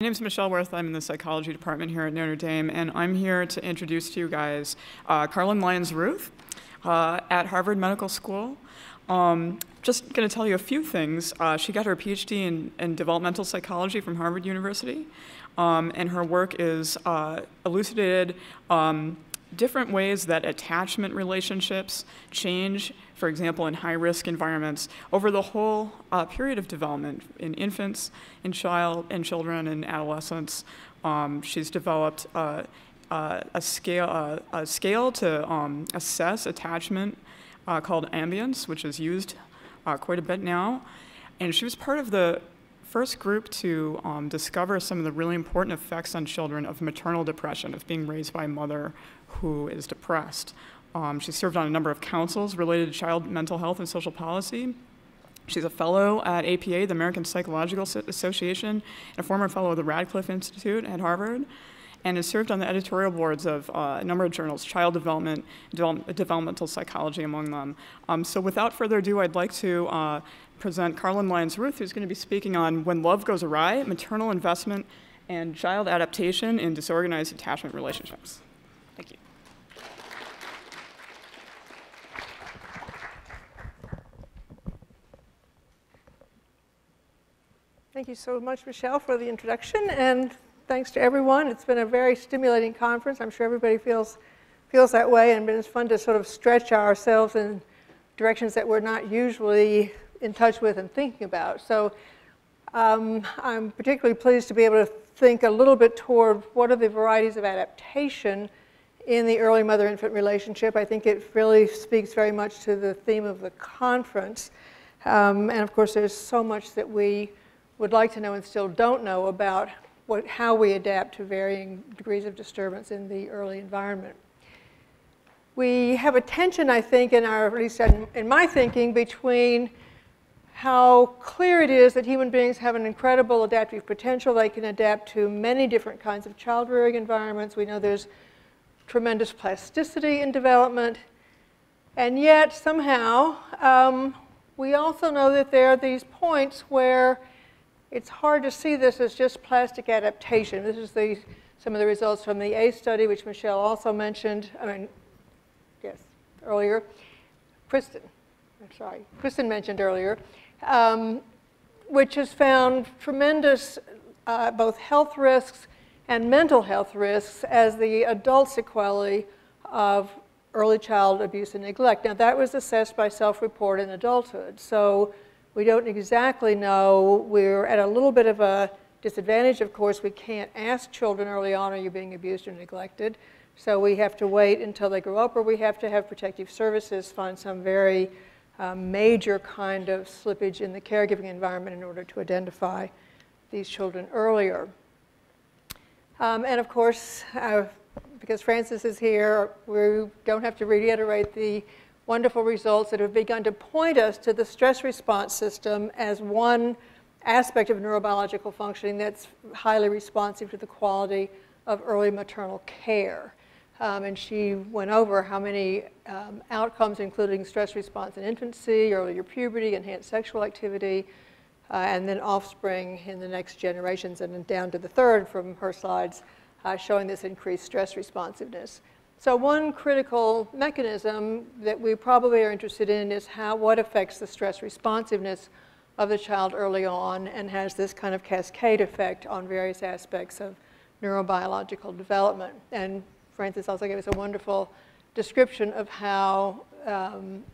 My name is Michelle Wirth. I'm in the psychology department here at Notre Dame, and I'm here to introduce to you guys uh, Karlen Lyons Ruth uh, at Harvard Medical School. Um, just going to tell you a few things. Uh, she got her PhD in, in, developmental psychology from Harvard University, um, and her work is uh, elucidated um, different ways that attachment relationships change, for example, in high risk environments, over the whole uh, period of development in infants, in child, in children, and adolescents. Um, she's developed uh, uh, a, scale, a scale to um, assess attachment uh, called AMBIANCE, which is used uh, quite a bit now. And she was part of the first group to um, discover some of the really important effects on children of maternal depression, of being raised by a mother who is depressed. Um, she served on a number of councils related to child mental health and social policy. She's a fellow at APA, the American Psychological Association, and a former fellow of the Radcliffe Institute at Harvard, and has served on the editorial boards of uh, a number of journals, Child Development, Devel Developmental Psychology among them. Um, so without further ado, I'd like to uh, present Karlen Lyons Ruth, who's going to be speaking on When Love Goes Awry, Maternal Investment and Child Adaptation in Disorganized Attachment Relationships. Thank you. Thank you so much, Michelle, for the introduction, and thanks to everyone. It's been a very stimulating conference. I'm sure everybody feels feels that way, and it's fun to sort of stretch ourselves in directions that we're not usually in touch with and thinking about. So um, I'm particularly pleased to be able to think a little bit toward what are the varieties of adaptation in the early mother-infant relationship. I think it really speaks very much to the theme of the conference. Um, and of course, there's so much that we would like to know and still don't know about what, how we adapt to varying degrees of disturbance in the early environment. We have a tension, I think, in our, at least in, in my thinking, between how clear it is that human beings have an incredible adaptive potential. They can adapt to many different kinds of child rearing environments. We know there's tremendous plasticity in development. And yet, somehow, um, we also know that there are these points where it's hard to see this as just plastic adaptation. This is the, some of the results from the A study, which Michelle also mentioned, I mean, yes, earlier. Kristen, I'm sorry, Kristen mentioned earlier um, which has found tremendous uh, both health risks and mental health risks as the adult sequelae of early child abuse and neglect. Now, that was assessed by self-report in adulthood. So we don't exactly know. We're at a little bit of a disadvantage. Of course, we can't ask children early on, are you being abused or neglected? So we have to wait until they grow up, or we have to have protective services find some very major kind of slippage in the caregiving environment in order to identify these children earlier. Um, and of course, uh, because Frances is here, we don't have to reiterate the wonderful results that have begun to point us to the stress response system as one aspect of neurobiological functioning that's highly responsive to the quality of early maternal care. Um, and she went over how many um, outcomes, including stress response in infancy, earlier puberty, enhanced sexual activity, uh, and then offspring in the next generations, and then down to the third from her slides, uh, showing this increased stress responsiveness. So one critical mechanism that we probably are interested in is how, what affects the stress responsiveness of the child early on and has this kind of cascade effect on various aspects of neurobiological development. And Frances also gave us a wonderful description of how um,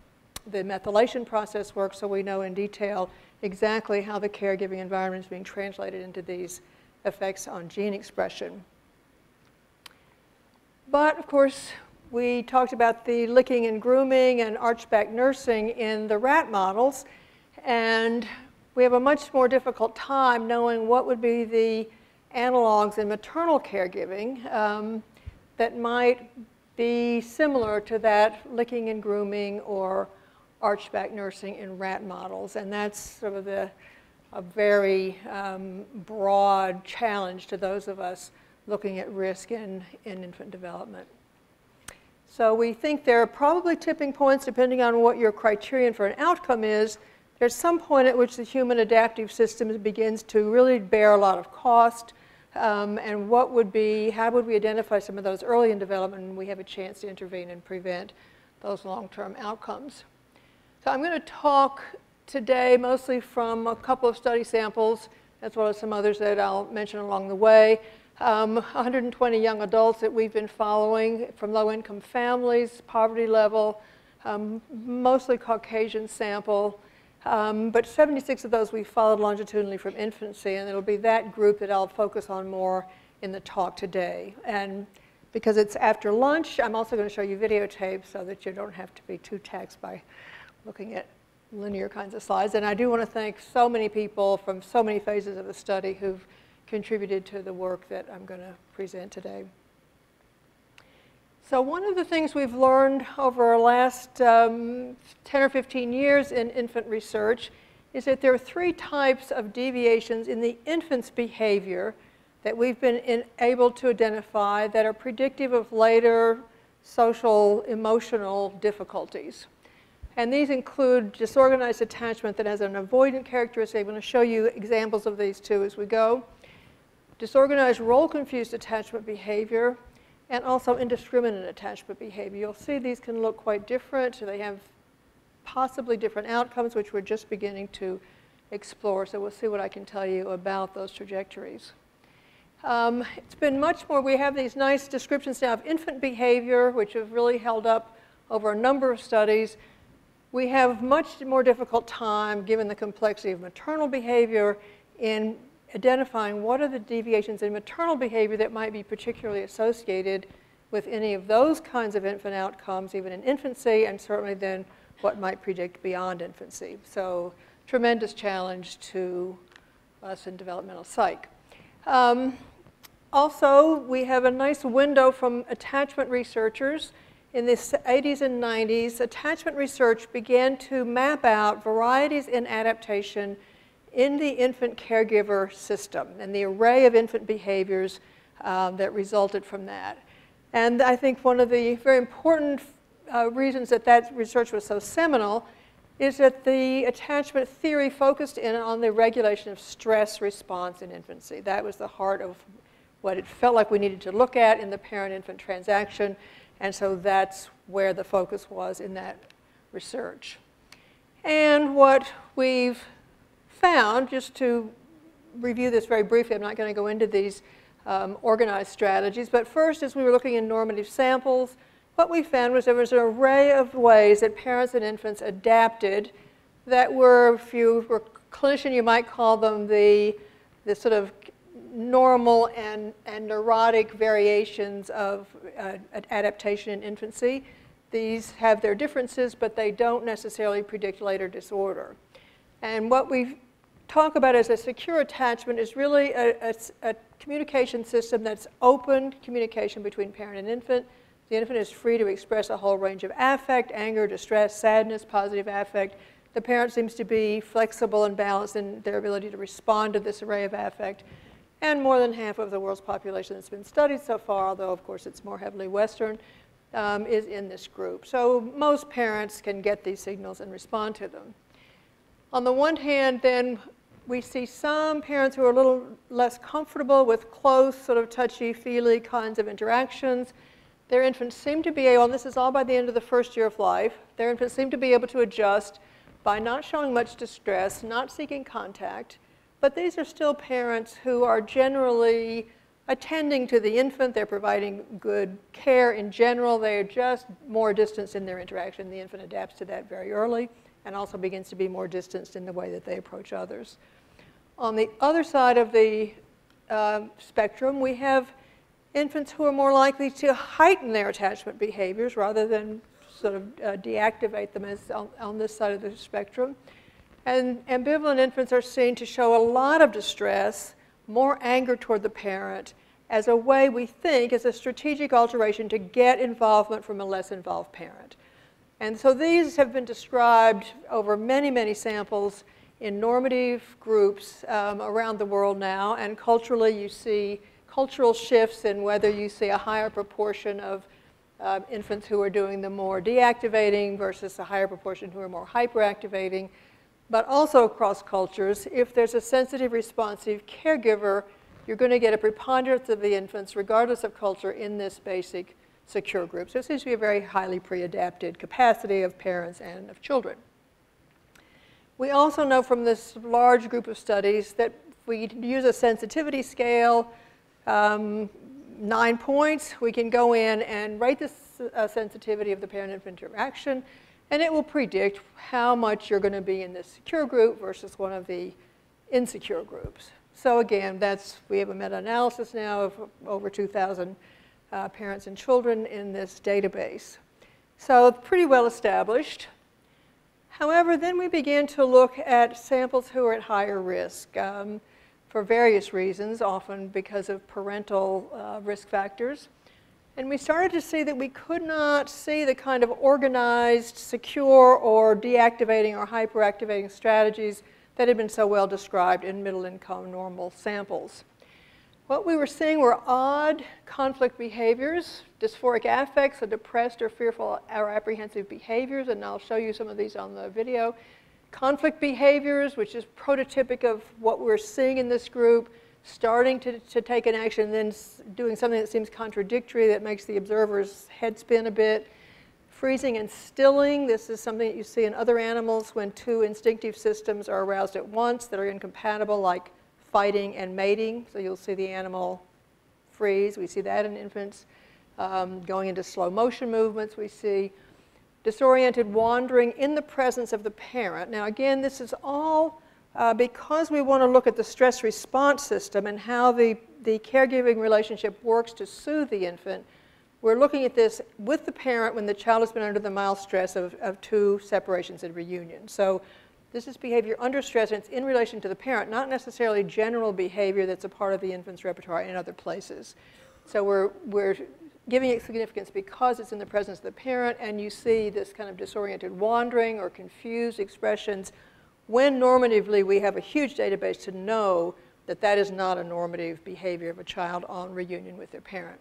the methylation process works so we know in detail exactly how the caregiving environment is being translated into these effects on gene expression. But of course, we talked about the licking and grooming and archback nursing in the rat models, and we have a much more difficult time knowing what would be the analogs in maternal caregiving. Um, that might be similar to that licking and grooming or archback nursing in rat models. And that's sort of the, a very um, broad challenge to those of us looking at risk in, in infant development. So we think there are probably tipping points depending on what your criterion for an outcome is. There's some point at which the human adaptive system begins to really bear a lot of cost um, and what would be, how would we identify some of those early in development when we have a chance to intervene and prevent those long-term outcomes. So I'm going to talk today mostly from a couple of study samples as well as some others that I'll mention along the way. Um, 120 young adults that we've been following from low-income families, poverty level, um, mostly Caucasian sample, um, but 76 of those we followed longitudinally from infancy, and it'll be that group that I'll focus on more in the talk today. And because it's after lunch, I'm also going to show you videotapes so that you don't have to be too taxed by looking at linear kinds of slides. And I do want to thank so many people from so many phases of the study who've contributed to the work that I'm going to present today. So one of the things we've learned over our last um, 10 or 15 years in infant research is that there are three types of deviations in the infant's behavior that we've been able to identify that are predictive of later social, emotional difficulties. And these include disorganized attachment that has an avoidant characteristic. I'm going to show you examples of these two as we go. Disorganized role-confused attachment behavior, and also indiscriminate attachment behavior. You'll see these can look quite different. They have possibly different outcomes, which we're just beginning to explore. So we'll see what I can tell you about those trajectories. Um, it's been much more, we have these nice descriptions now of infant behavior, which have really held up over a number of studies. We have much more difficult time, given the complexity of maternal behavior, in identifying what are the deviations in maternal behavior that might be particularly associated with any of those kinds of infant outcomes, even in infancy, and certainly then what might predict beyond infancy. So tremendous challenge to us in developmental psych. Um, also, we have a nice window from attachment researchers. In the 80s and 90s, attachment research began to map out varieties in adaptation in the infant caregiver system and the array of infant behaviors um, that resulted from that. And I think one of the very important uh, reasons that that research was so seminal is that the attachment theory focused in on the regulation of stress response in infancy. That was the heart of what it felt like we needed to look at in the parent-infant transaction, and so that's where the focus was in that research. And what we've found, just to review this very briefly, I'm not going to go into these um, organized strategies, but first, as we were looking in normative samples, what we found was there was an array of ways that parents and infants adapted that were, if you were clinician, you might call them the, the sort of normal and, and neurotic variations of uh, adaptation in infancy. These have their differences, but they don't necessarily predict later disorder. And what we talk about as a secure attachment is really a, a, a, communication system that's open communication between parent and infant. The infant is free to express a whole range of affect, anger, distress, sadness, positive affect. The parent seems to be flexible and balanced in their ability to respond to this array of affect. And more than half of the world's population that's been studied so far, although of course it's more heavily Western, um, is in this group. So most parents can get these signals and respond to them. On the one hand, then, we see some parents who are a little less comfortable with close, sort of touchy-feely kinds of interactions. Their infants seem to be able, and this is all by the end of the first year of life, their infants seem to be able to adjust by not showing much distress, not seeking contact. But these are still parents who are generally attending to the infant. They're providing good care in general. They are just more distance in their interaction. The infant adapts to that very early and also begins to be more distanced in the way that they approach others. On the other side of the uh, spectrum, we have infants who are more likely to heighten their attachment behaviors rather than sort of uh, deactivate them as on, on, this side of the spectrum. And ambivalent infants are seen to show a lot of distress, more anger toward the parent, as a way we think is a strategic alteration to get involvement from a less involved parent. And so these have been described over many, many samples in normative groups um, around the world now, and culturally you see cultural shifts in whether you see a higher proportion of uh, infants who are doing the more deactivating versus a higher proportion who are more hyperactivating. But also across cultures, if there's a sensitive, responsive caregiver, you're going to get a preponderance of the infants, regardless of culture, in this basic secure group. So it seems to be a very highly pre-adapted capacity of parents and of children. We also know from this large group of studies that if we use a sensitivity scale, um, nine points, we can go in and rate the uh, sensitivity of the parent-infant interaction, and it will predict how much you're going to be in the secure group versus one of the insecure groups. So again, that's, we have a meta-analysis now of over 2,000 uh, parents and children in this database. So pretty well established. However, then we began to look at samples who are at higher risk um, for various reasons, often because of parental uh, risk factors. And we started to see that we could not see the kind of organized, secure, or deactivating or hyperactivating strategies that had been so well described in middle income normal samples. What we were seeing were odd conflict behaviors, dysphoric affects, so depressed or fearful or apprehensive behaviors, and I'll show you some of these on the video. Conflict behaviors, which is prototypic of what we're seeing in this group, starting to, to take an action, then doing something that seems contradictory that makes the observer's head spin a bit. Freezing and stilling, this is something that you see in other animals when two instinctive systems are aroused at once that are incompatible, like fighting and mating. So you'll see the animal freeze. We see that in infants. Um, going into slow motion movements, we see disoriented wandering in the presence of the parent. Now, again, this is all uh, because we want to look at the stress response system and how the, the caregiving relationship works to soothe the infant. We're looking at this with the parent when the child has been under the mild stress of, of two separations and reunion. So this is behavior under stress, and it's in relation to the parent, not necessarily general behavior that's a part of the infant's repertoire in other places. So we're, we're giving it significance because it's in the presence of the parent, and you see this kind of disoriented wandering or confused expressions when normatively we have a huge database to know that that is not a normative behavior of a child on reunion with their parent.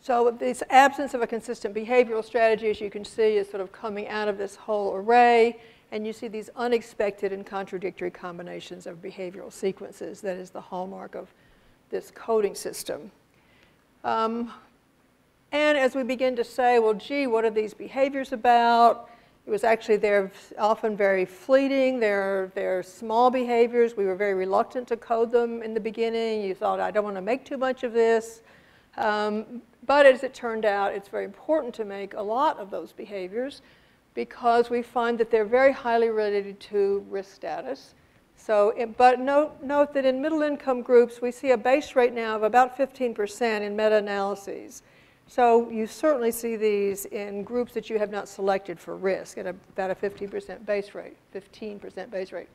So this absence of a consistent behavioral strategy, as you can see, is sort of coming out of this whole array and you see these unexpected and contradictory combinations of behavioral sequences. That is the hallmark of this coding system. Um, and as we begin to say, well, gee, what are these behaviors about? It was actually, they're often very fleeting. They're, they're small behaviors. We were very reluctant to code them in the beginning. You thought, I don't want to make too much of this. Um, but as it turned out, it's very important to make a lot of those behaviors because we find that they're very highly related to risk status. So, but note, note that in middle income groups, we see a base rate now of about 15% in meta-analyses. So you certainly see these in groups that you have not selected for risk at about a 15% base rate, 15% base rate.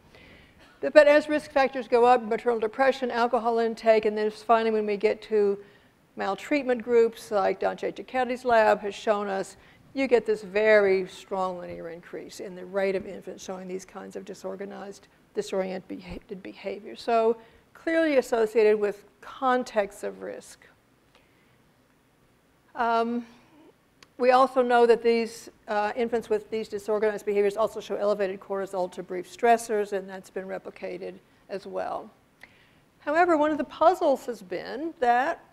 But, as risk factors go up, maternal depression, alcohol intake, and then finally when we get to maltreatment groups like Don Cicchetti's lab has shown us, you get this very strong linear increase in the rate of infants showing these kinds of disorganized, disoriented behavior. So clearly associated with contexts of risk. Um, we also know that these uh, infants with these disorganized behaviors also show elevated cortisol to brief stressors, and that's been replicated as well. However, one of the puzzles has been that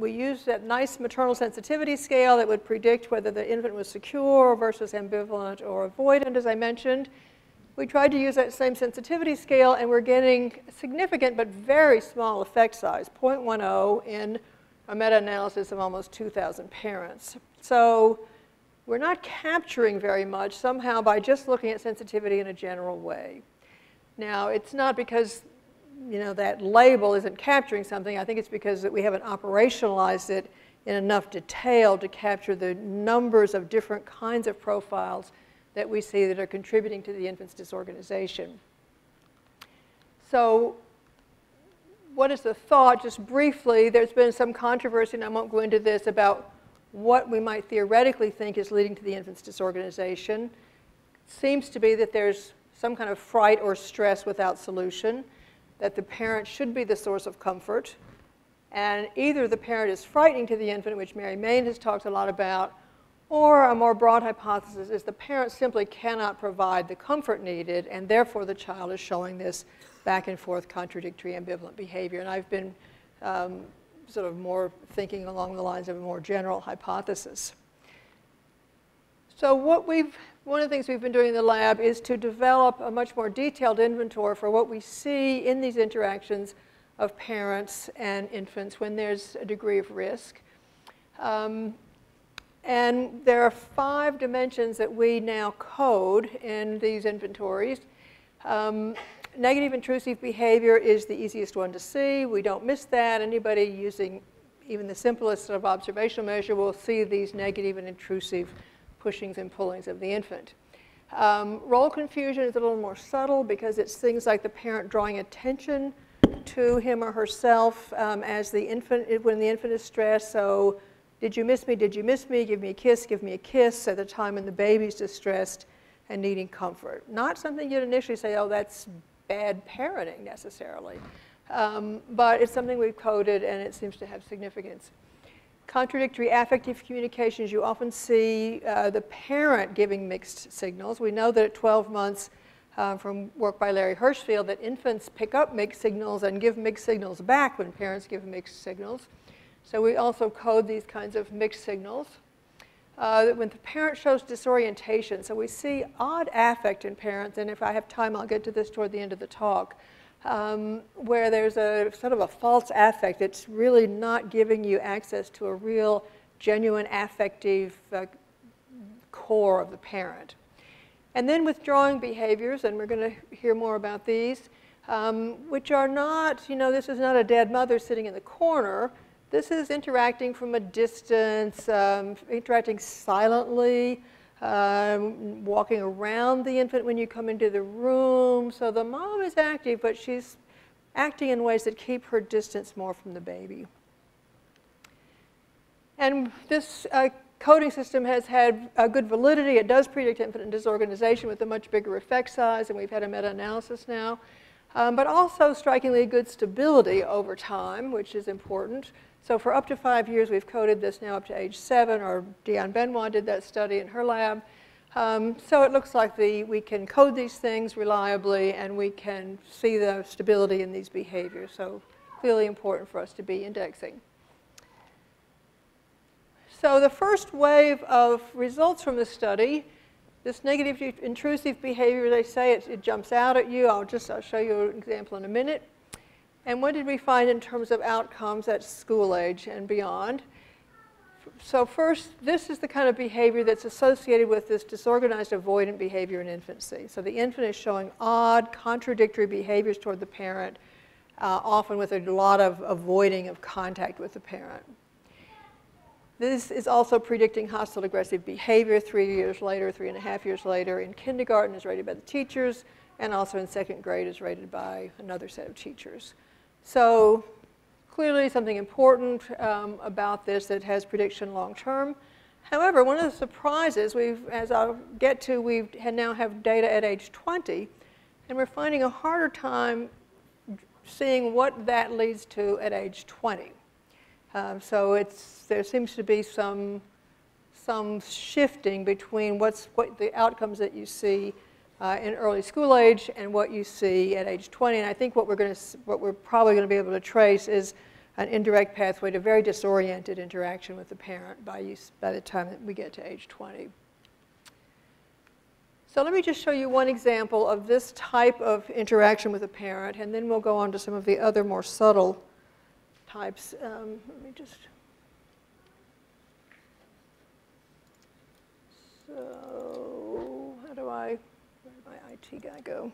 we used that nice maternal sensitivity scale that would predict whether the infant was secure versus ambivalent or avoidant, as I mentioned. We tried to use that same sensitivity scale, and we're getting significant but very small effect size, 0.10 in a meta-analysis of almost 2,000 parents. So we're not capturing very much somehow by just looking at sensitivity in a general way. Now, it's not because you know, that label isn't capturing something. I think it's because that we haven't operationalized it in enough detail to capture the numbers of different kinds of profiles that we see that are contributing to the infant's disorganization. So what is the thought? Just briefly, there's been some controversy, and I won't go into this, about what we might theoretically think is leading to the infant's disorganization. It seems to be that there's some kind of fright or stress without solution that the parent should be the source of comfort. And either the parent is frightening to the infant, which Mary Main has talked a lot about, or a more broad hypothesis is the parent simply cannot provide the comfort needed, and therefore the child is showing this back and forth contradictory ambivalent behavior. And I've been um, sort of more thinking along the lines of a more general hypothesis. So what we've, one of the things we've been doing in the lab is to develop a much more detailed inventory for what we see in these interactions of parents and infants when there's a degree of risk. Um, and there are five dimensions that we now code in these inventories. Um, negative intrusive behavior is the easiest one to see. We don't miss that. Anybody using even the simplest of observational measure will see these negative and intrusive pushings and pullings of the infant. Um, role confusion is a little more subtle because it's things like the parent drawing attention to him or herself um, as the infant, when the infant is stressed. So, did you miss me? Did you miss me? Give me a kiss, give me a kiss at the time when the baby's distressed and needing comfort. Not something you'd initially say, oh, that's bad parenting necessarily. Um, but it's something we've coded and it seems to have significance. Contradictory affective communications, you often see uh, the parent giving mixed signals. We know that at 12 months, uh, from work by Larry Hirschfield, that infants pick up mixed signals and give mixed signals back when parents give mixed signals. So we also code these kinds of mixed signals. Uh, when the parent shows disorientation, so we see odd affect in parents, and if I have time, I'll get to this toward the end of the talk um, where there's a sort of a false affect. It's really not giving you access to a real, genuine affective uh, core of the parent. And then withdrawing behaviors, and we're going to hear more about these, um, which are not, you know, this is not a dead mother sitting in the corner. This is interacting from a distance, um, interacting silently, um, walking around the infant when you come into the room. So the mom is active, but she's acting in ways that keep her distance more from the baby. And this uh, coding system has had a good validity. It does predict infant disorganization with a much bigger effect size, and we've had a meta-analysis now. Um, but also strikingly good stability over time, which is important. So for up to five years, we've coded this now up to age seven, or Diane Benoit did that study in her lab. Um, so it looks like the, we can code these things reliably and we can see the stability in these behaviors. So clearly important for us to be indexing. So the first wave of results from the study, this negative intrusive behavior, they say it, it jumps out at you. I'll just I'll show you an example in a minute. And what did we find in terms of outcomes at school age and beyond? So first, this is the kind of behavior that's associated with this disorganized avoidant behavior in infancy. So the infant is showing odd, contradictory behaviors toward the parent, uh, often with a lot of avoiding of contact with the parent. This is also predicting hostile aggressive behavior three years later, three and a half years later. In kindergarten is rated by the teachers, and also in second grade is rated by another set of teachers. So clearly something important um, about this that has prediction long term. However, one of the surprises, we've, as I'll get to, we now have data at age 20, and we're finding a harder time seeing what that leads to at age 20. Um, so it's, there seems to be some, some shifting between what's, what the outcomes that you see uh, in early school age and what you see at age 20. And I think what we're, going to, what we're probably going to be able to trace is an indirect pathway to very disoriented interaction with the parent by, use, by the time that we get to age 20. So let me just show you one example of this type of interaction with a parent, and then we'll go on to some of the other more subtle types. Um, let me just. So, how do I IT guy go?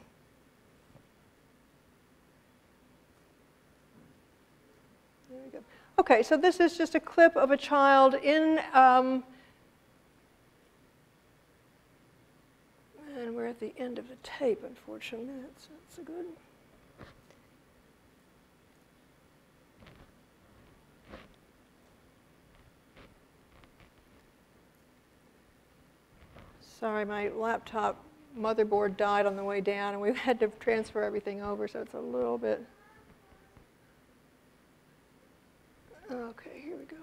There we go. Okay, so this is just a clip of a child in, um, and we're at the end of the tape, unfortunately. That's not so good. Sorry, my laptop motherboard died on the way down and we've had to transfer everything over, so it's a little bit. Okay, here we go.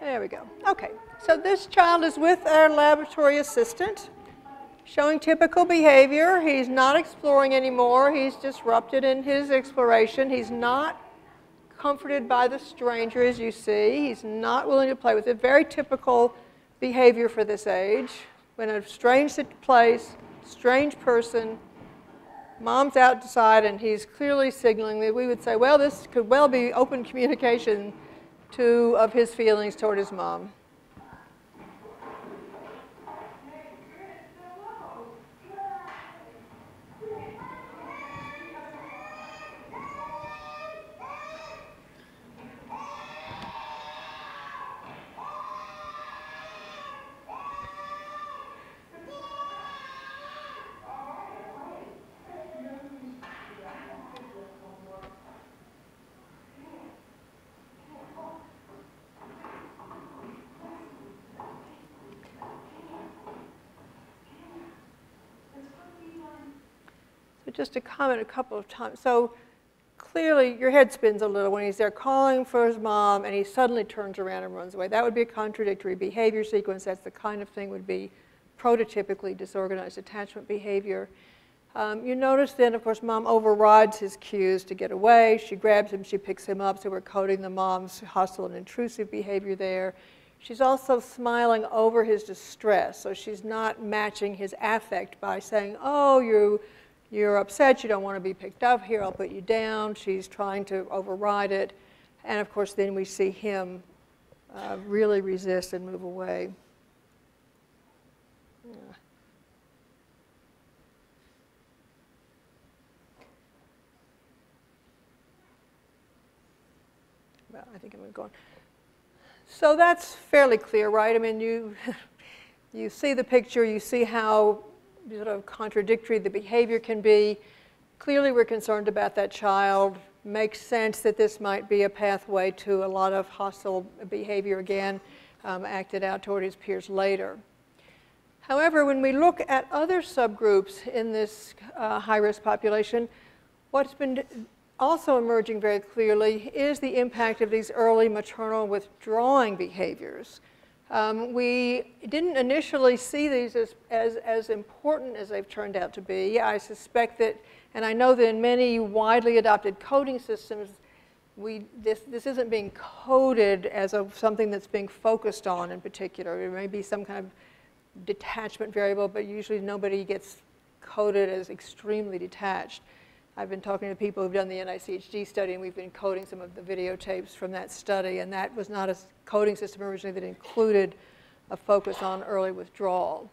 There we go. Okay, so this child is with our laboratory assistant. showing typical behavior. He's not exploring anymore. He's disrupted in his exploration. He's not comforted by the stranger, as you see. He's not willing to play with it. Very typical behavior for this age. When a strange place, strange person, mom's outside and he's clearly signaling that we would say, well, this could well be open communication to, of his feelings toward his mom. just to comment a couple of times. So clearly your head spins a little when he's there calling for his mom and he suddenly turns around and runs away. That would be a contradictory behavior sequence. That's the kind of thing would be prototypically disorganized attachment behavior. Um, you notice then, of course, mom overrides his cues to get away. She grabs him, she picks him up, so we're coding the mom's hostile and intrusive behavior there. She's also smiling over his distress, so she's not matching his affect by saying, oh, you you're upset, you don't want to be picked up, here I'll put you down. She's trying to override it. And of course, then we see him uh, really resist and move away. Yeah. Well, I think I'm going. So that's fairly clear, right? I mean, you, you see the picture, you see how sort of contradictory the behavior can be. Clearly, we're concerned about that child. Makes sense that this might be a pathway to a lot of hostile behavior again um, acted out toward his peers later. However, when we look at other subgroups in this uh, high-risk population, what's been also emerging very clearly is the impact of these early maternal withdrawing behaviors. Um, we didn't initially see these as, as, as important as they've turned out to be. I suspect that, and I know that in many widely adopted coding systems, we, this, this isn't being coded as a, something that's being focused on in particular. It may be some kind of detachment variable, but usually nobody gets coded as extremely detached. I've been talking to people who've done the NICHD study, and we've been coding some of the videotapes from that study, and that was not a coding system originally that included a focus on early withdrawal.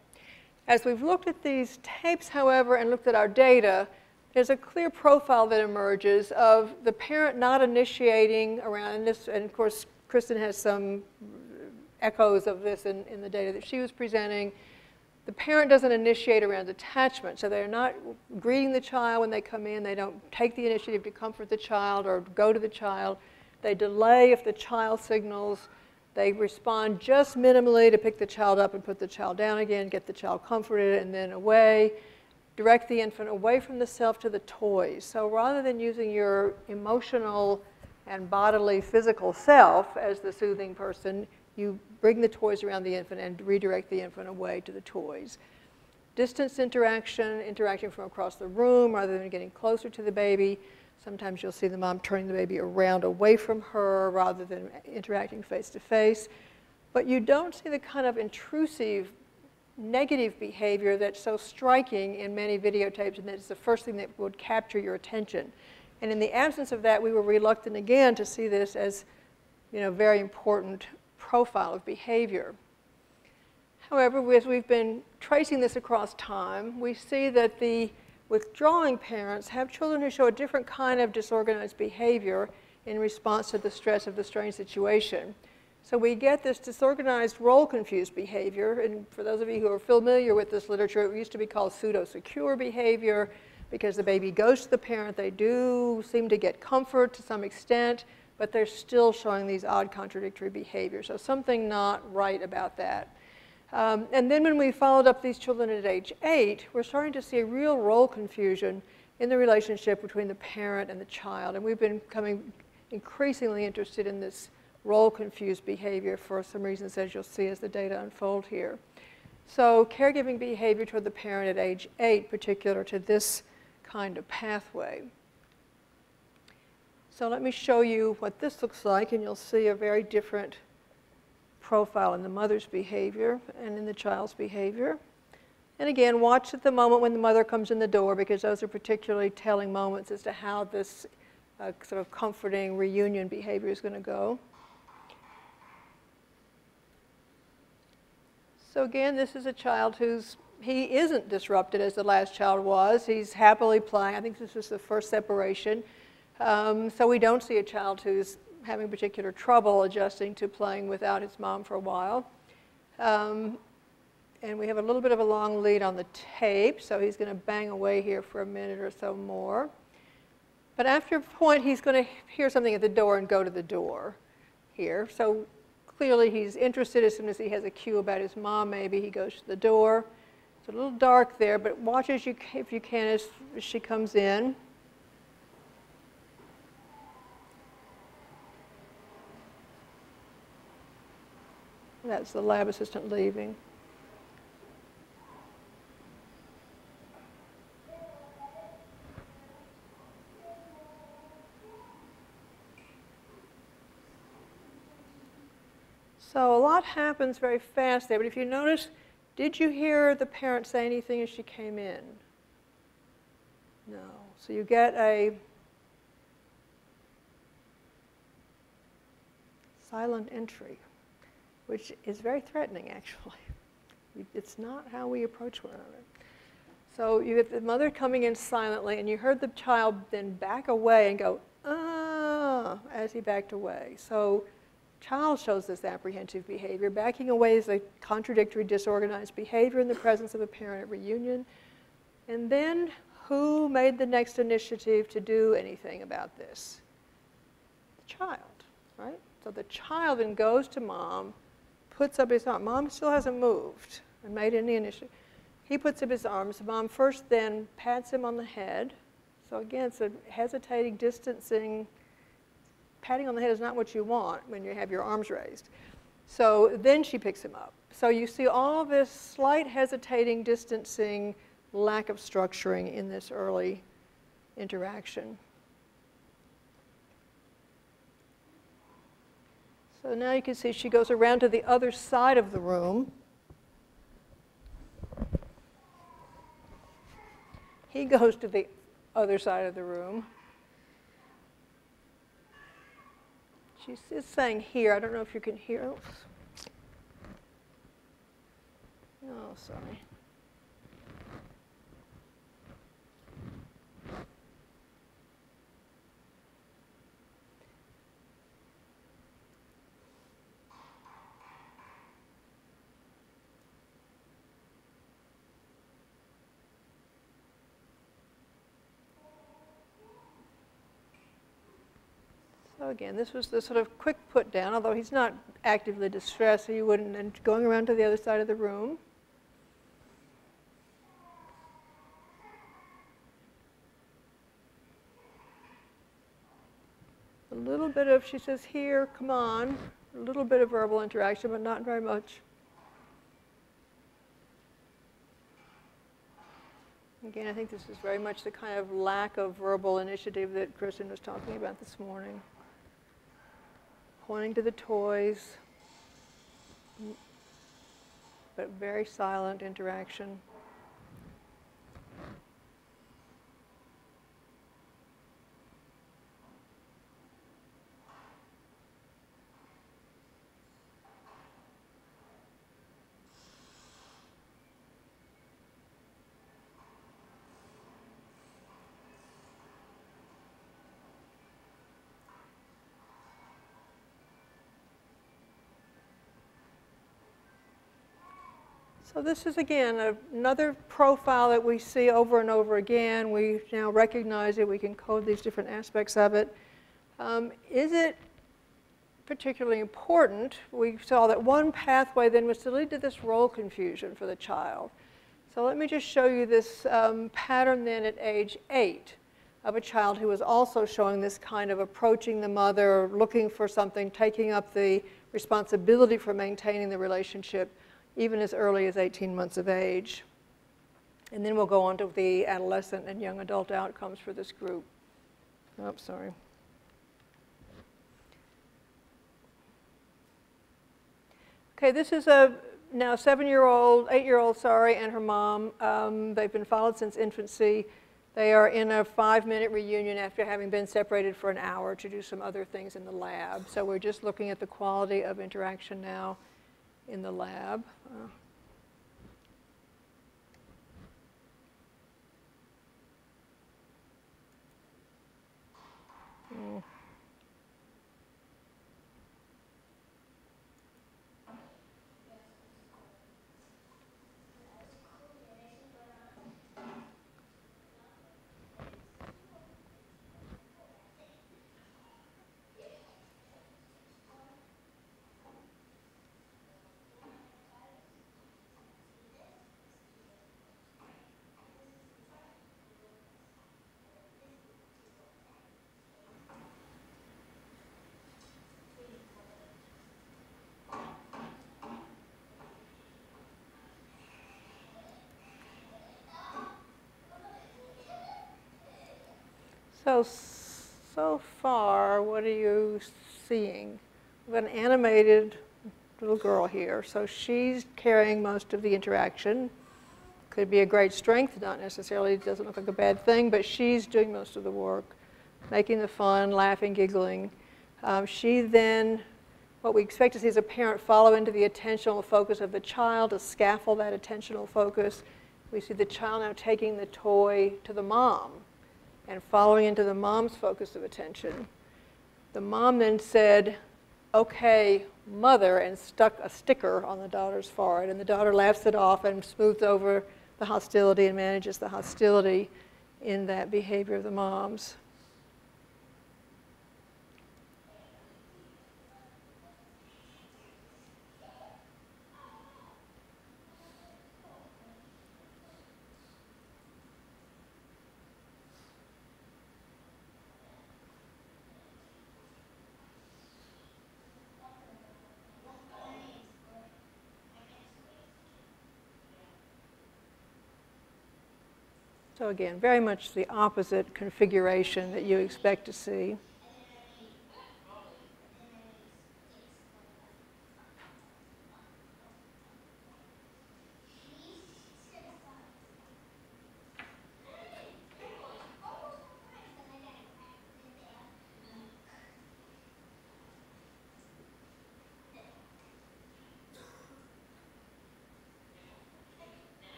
As we've looked at these tapes, however, and looked at our data, there's a clear profile that emerges of the parent not initiating around this, and of course, Kristen has some echoes of this in, in the data that she was presenting, the parent doesn't initiate around attachment, so they're not greeting the child when they come in. They don't take the initiative to comfort the child or go to the child. They delay if the child signals. They respond just minimally to pick the child up and put the child down again, get the child comforted, and then away. Direct the infant away from the self to the toys. So rather than using your emotional and bodily physical self as the soothing person, you bring the toys around the infant and redirect the infant away to the toys. Distance interaction, interacting from across the room rather than getting closer to the baby. Sometimes you'll see the mom turning the baby around away from her rather than interacting face to face. But you don't see the kind of intrusive negative behavior that's so striking in many videotapes and that's the first thing that would capture your attention. And in the absence of that, we were reluctant again to see this as you know, very important profile of behavior. However, as we've been tracing this across time, we see that the withdrawing parents have children who show a different kind of disorganized behavior in response to the stress of the strange situation. So we get this disorganized role confused behavior, and for those of you who are familiar with this literature, it used to be called pseudo-secure behavior because the baby goes to the parent, they do seem to get comfort to some extent, but they're still showing these odd contradictory behaviors. So something not right about that. Um, and then when we followed up these children at age eight, we're starting to see a real role confusion in the relationship between the parent and the child. And we've been becoming increasingly interested in this role confused behavior for some reasons as you'll see as the data unfold here. So caregiving behavior toward the parent at age eight, particular to this kind of pathway. So let me show you what this looks like, and you'll see a very different profile in the mother's behavior and in the child's behavior. And again, watch at the moment when the mother comes in the door because those are particularly telling moments as to how this uh, sort of comforting reunion behavior is going to go. So again, this is a child who's, he isn't disrupted as the last child was. He's happily playing. I think this is the first separation. Um, so we don't see a child who's having particular trouble adjusting to playing without his mom for a while. Um, and we have a little bit of a long lead on the tape, so he's going to bang away here for a minute or so more. But after a point, he's going to hear something at the door and go to the door here. So clearly he's interested as soon as he has a cue about his mom, maybe he goes to the door. It's a little dark there, but watch as you, if you can as she comes in. That's the lab assistant leaving. So a lot happens very fast there, but if you notice, did you hear the parent say anything as she came in? No. So you get a silent entry, which is very threatening actually. It's not how we approach one another. So you get the mother coming in silently, and you heard the child then back away and go, ah, as he backed away. So child shows this apprehensive behavior. Backing away is a contradictory, disorganized behavior in the presence of a parent at reunion. And then who made the next initiative to do anything about this? The child, right? So the child then goes to mom, puts up his arm. Mom still hasn't moved and made any initiative. He puts up his arms. Mom first then pats him on the head. So again, it's a hesitating, distancing, patting on the head is not what you want when you have your arms raised. So then she picks him up. So you see all this slight hesitating, distancing, lack of structuring in this early interaction. So now you can see she goes around to the other side of the room. He goes to the other side of the room. She's saying here. I don't know if you can hear. Oh, sorry. So again, this was the sort of quick put down, although he's not actively distressed, so you wouldn't, and going around to the other side of the room. A little bit of, she says, here, come on, a little bit of verbal interaction, but not very much. Again, I think this is very much the kind of lack of verbal initiative that Kristen was talking about this morning pointing to the toys, but very silent interaction. So this is, again, another profile that we see over and over again. We now recognize it. We can code these different aspects of it. Um, is it particularly important? We saw that one pathway then was to lead to this role confusion for the child. So let me just show you this um, pattern then at age eight of a child who was also showing this kind of approaching the mother, looking for something, taking up the responsibility for maintaining the relationship even as early as 18 months of age. And then we'll go on to the adolescent and young adult outcomes for this group. Oh, sorry. Okay, this is a now seven-year-old, eight-year-old, sorry, and her mom. Um, they've been followed since infancy. They are in a five-minute reunion after having been separated for an hour to do some other things in the lab. So we're just looking at the quality of interaction now in the lab. Uh, mm. So, so far, what are you seeing? We've an animated little girl here. So she's carrying most of the interaction. Could be a great strength, not necessarily, doesn't look like a bad thing, but she's doing most of the work, making the fun, laughing, giggling. Um, she then, what we expect to see is a parent follow into the attentional focus of the child to scaffold that attentional focus. We see the child now taking the toy to the mom and following into the mom's focus of attention. The mom then said, okay, mother, and stuck a sticker on the daughter's forehead. And the daughter laughs it off and smooths over the hostility and manages the hostility in that behavior of the mom's. So again, very much the opposite configuration that you expect to see.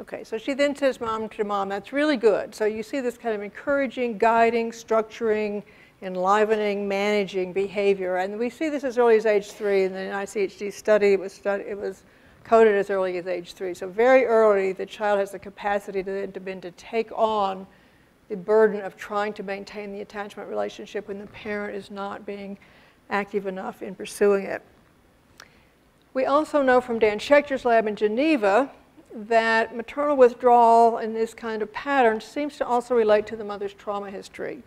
Okay, so she then says mom to mom, that's really good. So you see this kind of encouraging, guiding, structuring, enlivening, managing behavior. And we see this as early as age three. In the NICHD study, it was, study, it was coded as early as age three. So very early, the child has the capacity to, to, to take on the burden of trying to maintain the attachment relationship when the parent is not being active enough in pursuing it. We also know from Dan Schechter's lab in Geneva that maternal withdrawal in this kind of pattern seems to also relate to the mother's trauma history.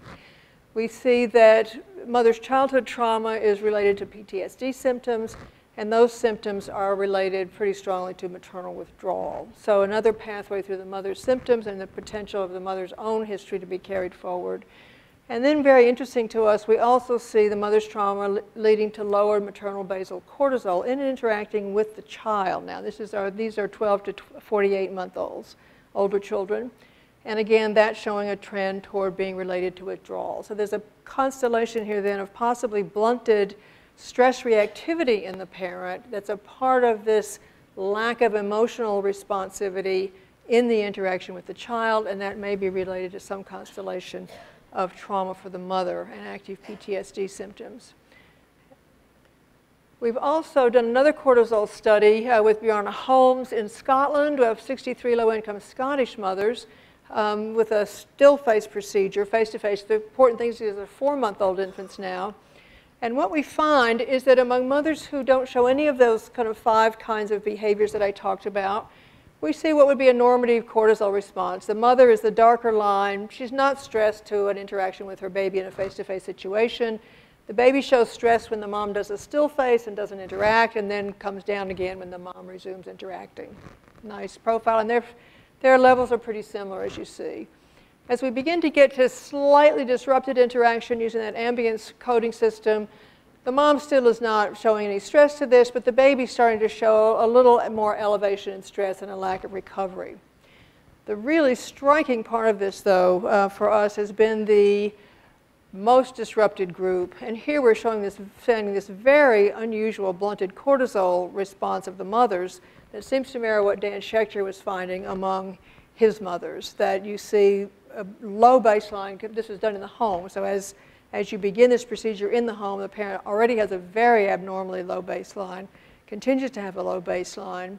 We see that mother's childhood trauma is related to PTSD symptoms, and those symptoms are related pretty strongly to maternal withdrawal. So another pathway through the mother's symptoms and the potential of the mother's own history to be carried forward and then very interesting to us, we also see the mother's trauma leading to lower maternal basal cortisol in interacting with the child. Now, this is our, these are 12 to 48 month olds, older children. And again, that's showing a trend toward being related to withdrawal. So there's a constellation here then of possibly blunted stress reactivity in the parent that's a part of this lack of emotional responsivity in the interaction with the child, and that may be related to some constellation of trauma for the mother and active PTSD symptoms. We've also done another cortisol study uh, with Bjarne Holmes in Scotland. We have 63 low-income Scottish mothers um, with a still face procedure, face-to-face. -face. The important thing is these are four-month-old infants now. And what we find is that among mothers who don't show any of those kind of five kinds of behaviors that I talked about, we see what would be a normative cortisol response. The mother is the darker line. She's not stressed to an interaction with her baby in a face-to-face situation. The baby shows stress when the mom does a still face and doesn't interact, and then comes down again when the mom resumes interacting. Nice profile, and their, their levels are pretty similar, as you see. As we begin to get to slightly disrupted interaction using that AMBIANCE coding system, the mom still is not showing any stress to this, but the baby's starting to show a little more elevation in stress and a lack of recovery. The really striking part of this, though, uh, for us has been the most disrupted group. And here we're showing this, finding this very unusual blunted cortisol response of the mothers that seems to mirror what Dan Schechter was finding among his mothers, that you see a low baseline, this was done in the home, so as as you begin this procedure in the home, the parent already has a very abnormally low baseline, continues to have a low baseline.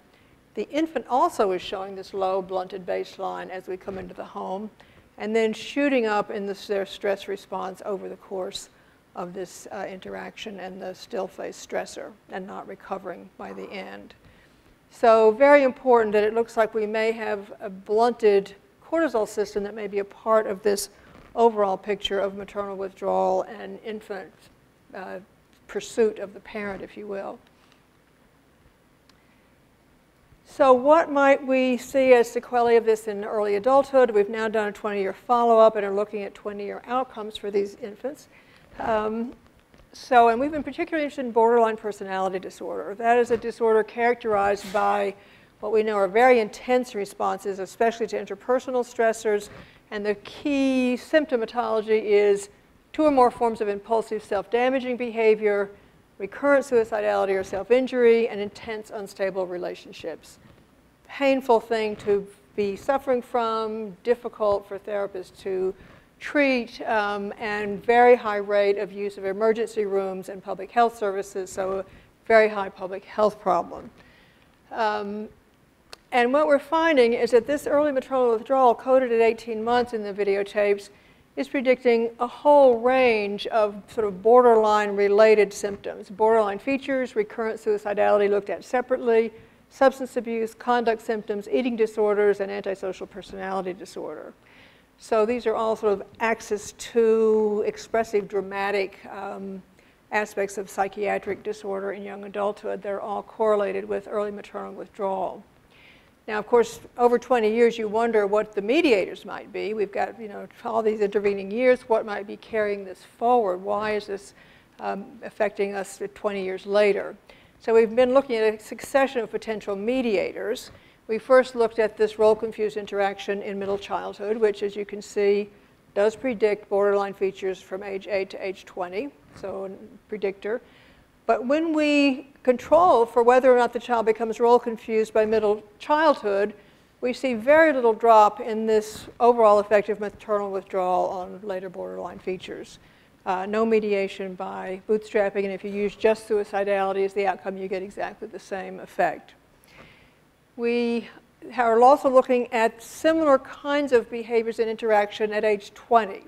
The infant also is showing this low blunted baseline as we come into the home, and then shooting up in this, their stress response over the course of this uh, interaction and the still face stressor and not recovering by the end. So very important that it looks like we may have a blunted cortisol system that may be a part of this overall picture of maternal withdrawal and infant uh, pursuit of the parent, if you will. So what might we see as sequelae of this in early adulthood? We've now done a 20-year follow-up and are looking at 20-year outcomes for these infants. Um, so, and we've been particularly interested in borderline personality disorder. That is a disorder characterized by what we know are very intense responses, especially to interpersonal stressors, and the key symptomatology is two or more forms of impulsive self-damaging behavior, recurrent suicidality or self-injury, and intense unstable relationships. Painful thing to be suffering from, difficult for therapists to treat, um, and very high rate of use of emergency rooms and public health services, so a very high public health problem. Um, and what we're finding is that this early maternal withdrawal coded at 18 months in the videotapes is predicting a whole range of sort of borderline related symptoms. Borderline features, recurrent suicidality looked at separately, substance abuse, conduct symptoms, eating disorders, and antisocial personality disorder. So these are all sort of axis two expressive dramatic um, aspects of psychiatric disorder in young adulthood. They're all correlated with early maternal withdrawal. Now, of course, over 20 years, you wonder what the mediators might be. We've got, you know, all these intervening years. What might be carrying this forward? Why is this um, affecting us 20 years later? So we've been looking at a succession of potential mediators. We first looked at this role-confused interaction in middle childhood, which, as you can see, does predict borderline features from age 8 to age 20, so a predictor. But when we control for whether or not the child becomes role confused by middle childhood, we see very little drop in this overall effect of maternal withdrawal on later borderline features. Uh, no mediation by bootstrapping, and if you use just suicidality as the outcome, you get exactly the same effect. We are also looking at similar kinds of behaviors and interaction at age 20.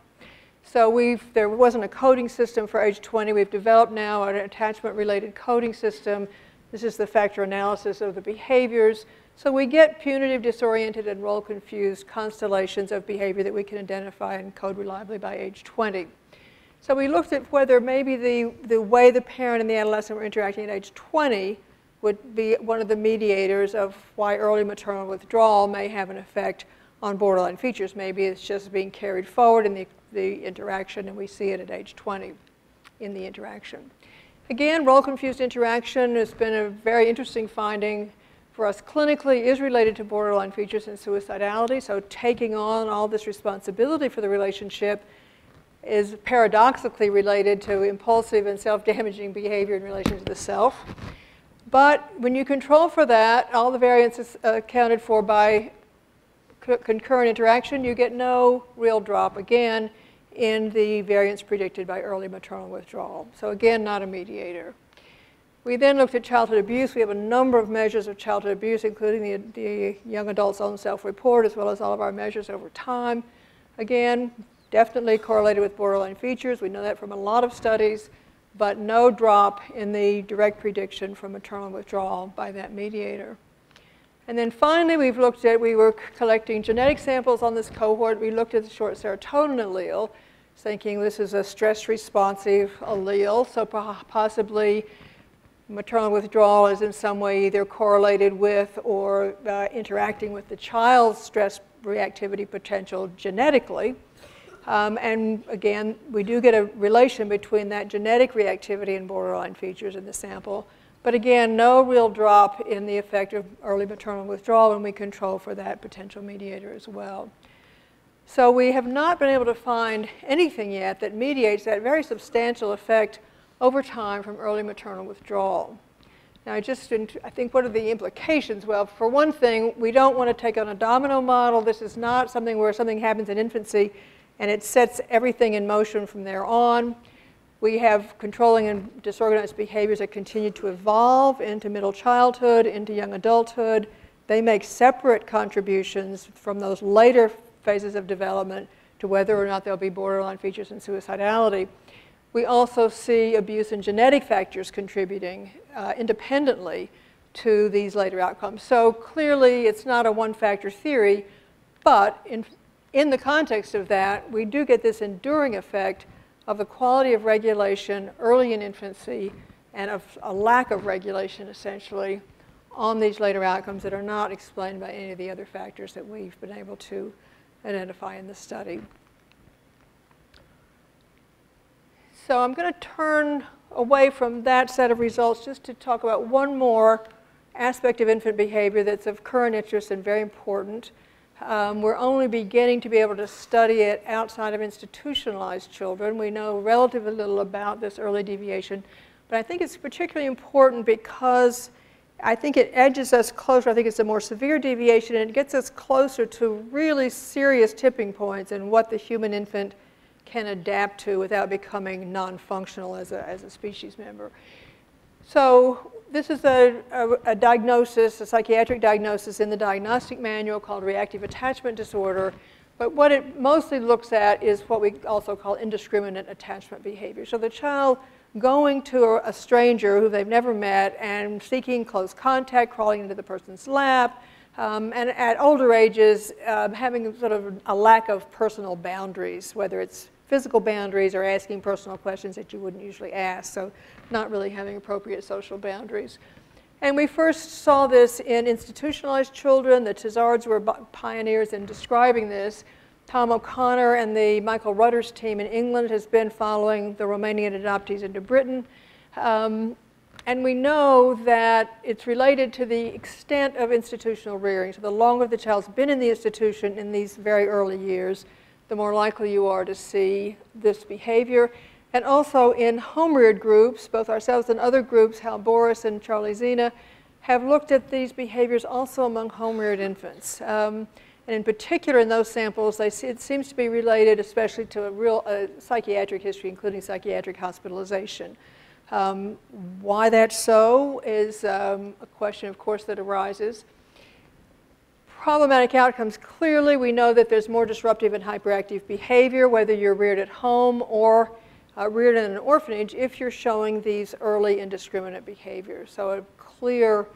So we've, there wasn't a coding system for age 20. We've developed now an attachment-related coding system. This is the factor analysis of the behaviors. So we get punitive, disoriented, and role-confused constellations of behavior that we can identify and code reliably by age 20. So we looked at whether maybe the, the way the parent and the adolescent were interacting at age 20 would be one of the mediators of why early maternal withdrawal may have an effect on borderline features. Maybe it's just being carried forward in the the interaction, and we see it at age 20 in the interaction. Again, role-confused interaction has been a very interesting finding for us clinically is related to borderline features and suicidality. So taking on all this responsibility for the relationship is paradoxically related to impulsive and self-damaging behavior in relation to the self. But when you control for that, all the variance is uh, accounted for by concurrent interaction, you get no real drop again in the variance predicted by early maternal withdrawal. So again, not a mediator. We then looked at childhood abuse. We have a number of measures of childhood abuse, including the, the young adult's own self-report, as well as all of our measures over time. Again, definitely correlated with borderline features. We know that from a lot of studies, but no drop in the direct prediction from maternal withdrawal by that mediator. And then finally, we've looked at, we were collecting genetic samples on this cohort. We looked at the short serotonin allele thinking this is a stress responsive allele, so possibly maternal withdrawal is in some way either correlated with or uh, interacting with the child's stress reactivity potential genetically. Um, and again, we do get a relation between that genetic reactivity and borderline features in the sample. But again, no real drop in the effect of early maternal withdrawal, and we control for that potential mediator as well. So we have not been able to find anything yet that mediates that very substantial effect over time from early maternal withdrawal. Now, I just I think what are the implications? Well, for one thing, we don't want to take on a domino model. This is not something where something happens in infancy and it sets everything in motion from there on. We have controlling and disorganized behaviors that continue to evolve into middle childhood, into young adulthood. They make separate contributions from those later phases of development to whether or not there'll be borderline features and suicidality. We also see abuse and genetic factors contributing uh, independently to these later outcomes. So clearly, it's not a one factor theory, but in, in the context of that, we do get this enduring effect of the quality of regulation early in infancy and of a lack of regulation essentially on these later outcomes that are not explained by any of the other factors that we've been able to identify in the study. So I'm going to turn away from that set of results just to talk about one more aspect of infant behavior that's of current interest and very important. Um, we're only beginning to be able to study it outside of institutionalized children. We know relatively little about this early deviation, but I think it's particularly important because I think it edges us closer. I think it's a more severe deviation and it gets us closer to really serious tipping points and what the human infant can adapt to without becoming non-functional as a, as a species member. So this is a, a, a, diagnosis, a psychiatric diagnosis in the diagnostic manual called reactive attachment disorder. But what it mostly looks at is what we also call indiscriminate attachment behavior. So the child going to a stranger who they've never met and seeking close contact, crawling into the person's lap, um, and at older ages, um, having sort of a lack of personal boundaries, whether it's physical boundaries or asking personal questions that you wouldn't usually ask. So not really having appropriate social boundaries. And we first saw this in institutionalized children. The Tizards were pioneers in describing this. Tom O'Connor and the Michael Rutter's team in England has been following the Romanian adoptees into Britain. Um, and we know that it's related to the extent of institutional rearing. So the longer the child's been in the institution in these very early years, the more likely you are to see this behavior. And also in home-reared groups, both ourselves and other groups, Hal Boris and Charlie Zeanah, have looked at these behaviors also among home-reared infants. Um, and in particular, in those samples, see, it seems to be related especially to a real uh, psychiatric history, including psychiatric hospitalization. Um, why that's so is um, a question, of course, that arises problematic outcomes, clearly we know that there's more disruptive and hyperactive behavior, whether you're reared at home or uh, reared in an orphanage, if you're showing these early indiscriminate behaviors. So a clear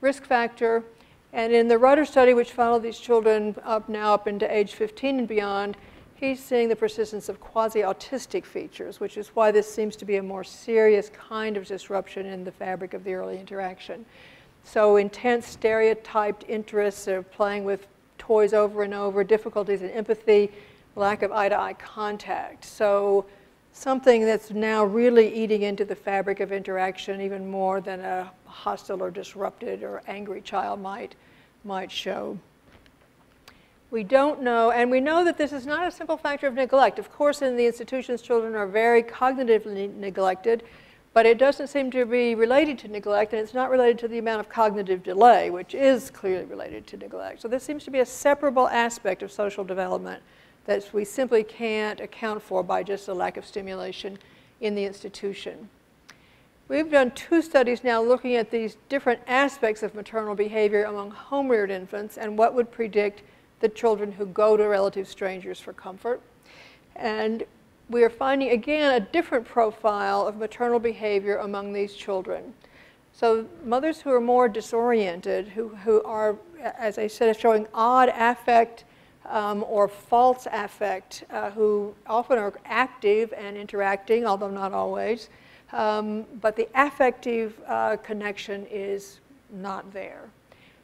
risk factor. And in the Rutter study, which followed these children up now up into age 15 and beyond, he's seeing the persistence of quasi-autistic features, which is why this seems to be a more serious kind of disruption in the fabric of the early interaction. So intense stereotyped interests of playing with toys over and over, difficulties in empathy, lack of eye-to-eye -eye contact. So something that's now really eating into the fabric of interaction even more than a hostile or disrupted or angry child might, might show. We don't know, and we know that this is not a simple factor of neglect. Of course, in the institutions, children are very cognitively neglected. But it doesn't seem to be related to neglect, and it's not related to the amount of cognitive delay, which is clearly related to neglect. So this seems to be a separable aspect of social development that we simply can't account for by just a lack of stimulation in the institution. We've done two studies now looking at these different aspects of maternal behavior among home-reared infants and what would predict the children who go to relative strangers for comfort. And we are finding again a different profile of maternal behavior among these children. So mothers who are more disoriented, who, who are, as I said, showing odd affect um, or false affect, uh, who often are active and interacting, although not always. Um, but the affective uh, connection is not there.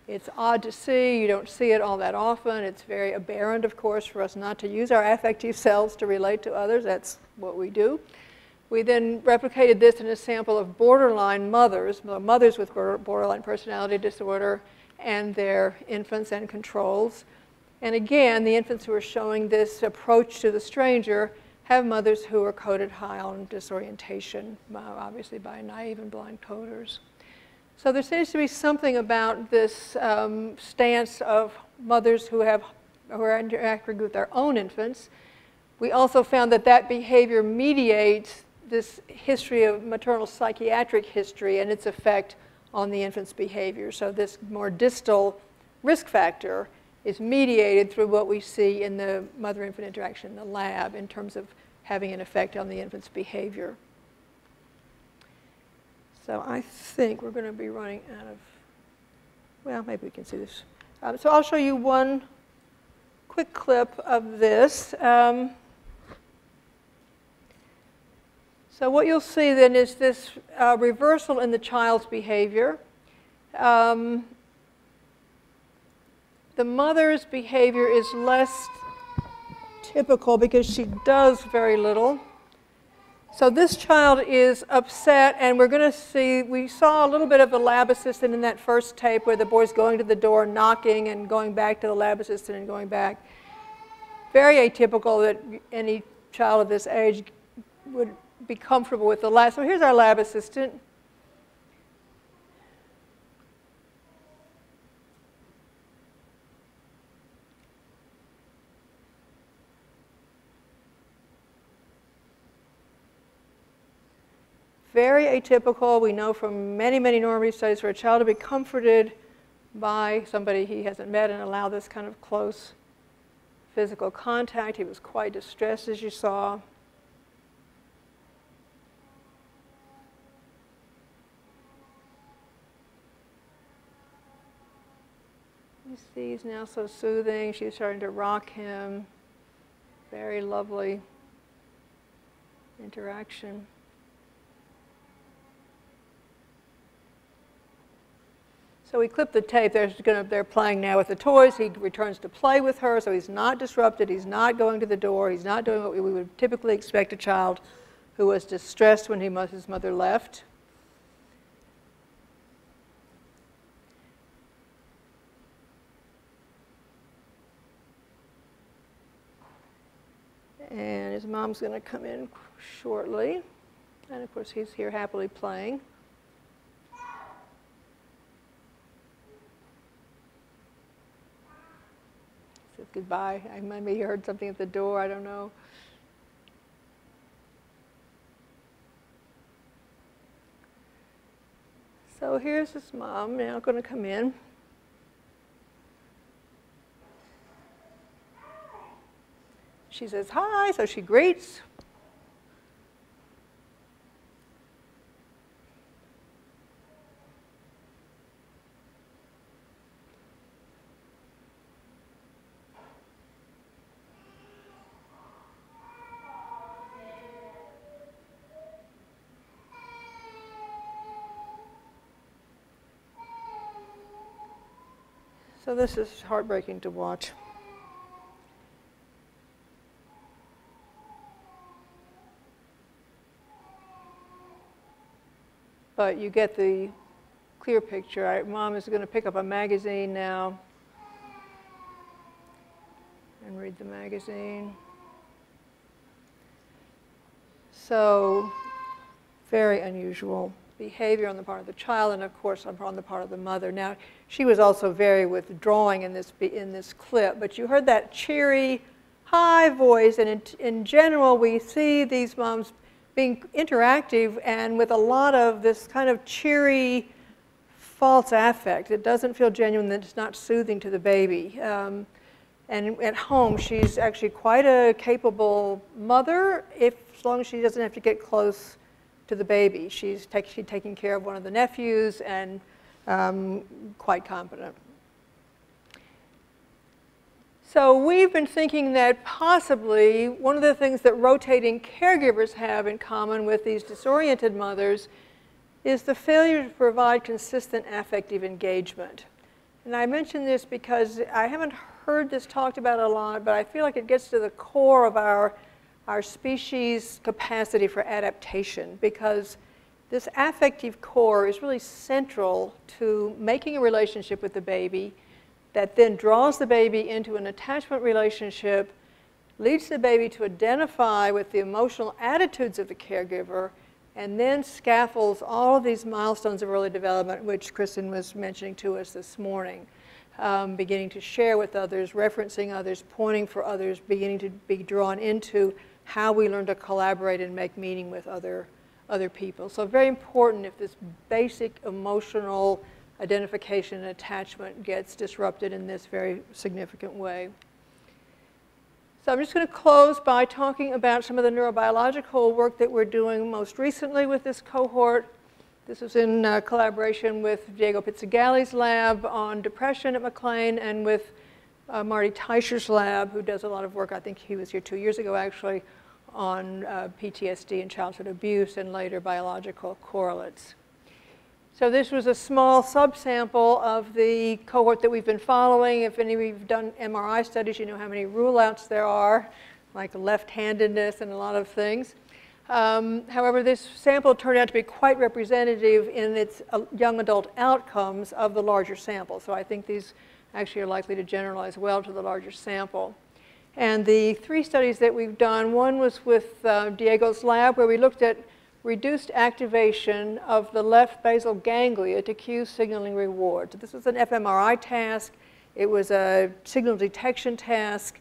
It's odd to see. You don't see it all that often. It's very aberrant, of course, for us not to use our affective selves to relate to others. That's what we do. We then replicated this in a sample of borderline mothers, mothers with borderline personality disorder, and their infants and controls. And again, the infants who are showing this approach to the stranger have mothers who are coded high on disorientation, uh, obviously by naive and blind coders. So there seems to be something about this um, stance of mothers who have who are interacting with their own infants. We also found that that behavior mediates this history of maternal psychiatric history and its effect on the infant's behavior. So this more distal risk factor is mediated through what we see in the mother-infant interaction in the lab in terms of having an effect on the infant's behavior. So I think we're going to be running out of, well, maybe we can see this. Um, so I'll show you one quick clip of this. Um, so what you'll see then is this uh, reversal in the child's behavior. Um, the mother's behavior is less typical because she does very little. So this child is upset, and we're going to see, we saw a little bit of the lab assistant in that first tape where the boy's going to the door, knocking, and going back to the lab assistant and going back. Very atypical that any child of this age would be comfortable with the lab. So here's our lab assistant. Very atypical. We know from many, many normative studies for a child to be comforted by somebody he hasn't met and allow this kind of close physical contact. He was quite distressed, as you saw. You see, he's now so soothing. She's starting to rock him. Very lovely interaction. So we clip the tape. They're, gonna, they're playing now with the toys. He returns to play with her, so he's not disrupted. He's not going to the door. He's not doing what we would typically expect a child who was distressed when he, his mother left. And his mom's going to come in shortly. And of course, he's here happily playing. Goodbye. I maybe heard something at the door, I don't know. So here's his mom now going to come in. She says, hi, so she greets. So this is heartbreaking to watch. But you get the clear picture. Mom is going to pick up a magazine now and read the magazine. So very unusual behavior on the part of the child and of course on the part of the mother. Now, she was also very withdrawing in this, in this clip, but you heard that cheery, high voice, and in, in general, we see these moms being interactive and with a lot of this kind of cheery, false affect. It doesn't feel genuine, it's not soothing to the baby. Um, and at home, she's actually quite a capable mother, if, as long as she doesn't have to get close to the baby. She's, take, she's taking care of one of the nephews and um, quite competent. So we've been thinking that possibly one of the things that rotating caregivers have in common with these disoriented mothers is the failure to provide consistent affective engagement. And I mention this because I haven't heard this talked about a lot, but I feel like it gets to the core of our, our species' capacity for adaptation because this affective core is really central to making a relationship with the baby that then draws the baby into an attachment relationship, leads the baby to identify with the emotional attitudes of the caregiver, and then scaffolds all of these milestones of early development, which Kristen was mentioning to us this morning. Um, beginning to share with others, referencing others, pointing for others, beginning to be drawn into how we learn to collaborate and make meaning with other, other people. So very important if this basic emotional identification and attachment gets disrupted in this very significant way. So I'm just going to close by talking about some of the neurobiological work that we're doing most recently with this cohort. This was in uh, collaboration with Diego Pizzagalli's lab on depression at McLean and with uh, Marty Teicher's lab, who does a lot of work, I think he was here two years ago actually, on uh, PTSD and childhood abuse and later biological correlates. So this was a small subsample of the cohort that we've been following. If any of you have done MRI studies, you know how many rule-outs there are, like left-handedness and a lot of things. Um, however, this sample turned out to be quite representative in its uh, young adult outcomes of the larger sample. So I think these actually are likely to generalize well to the larger sample. And the three studies that we've done, one was with uh, Diego's lab where we looked at reduced activation of the left basal ganglia to cue signaling reward. So this was an fMRI task. It was a signal detection task.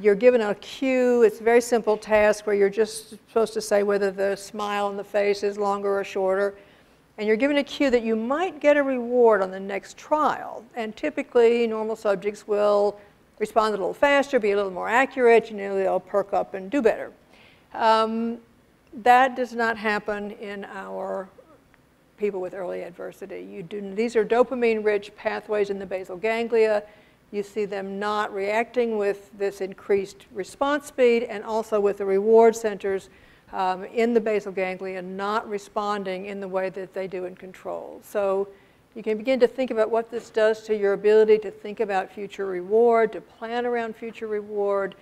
You're given a cue. It's a very simple task where you're just supposed to say whether the smile on the face is longer or shorter. And you're given a cue that you might get a reward on the next trial. And typically, normal subjects will respond a little faster, be a little more accurate. You know, they'll perk up and do better. Um, that does not happen in our people with early adversity. You do, these are dopamine-rich pathways in the basal ganglia. You see them not reacting with this increased response speed and also with the reward centers um, in the basal ganglia not responding in the way that they do in control. So you can begin to think about what this does to your ability to think about future reward, to plan around future reward.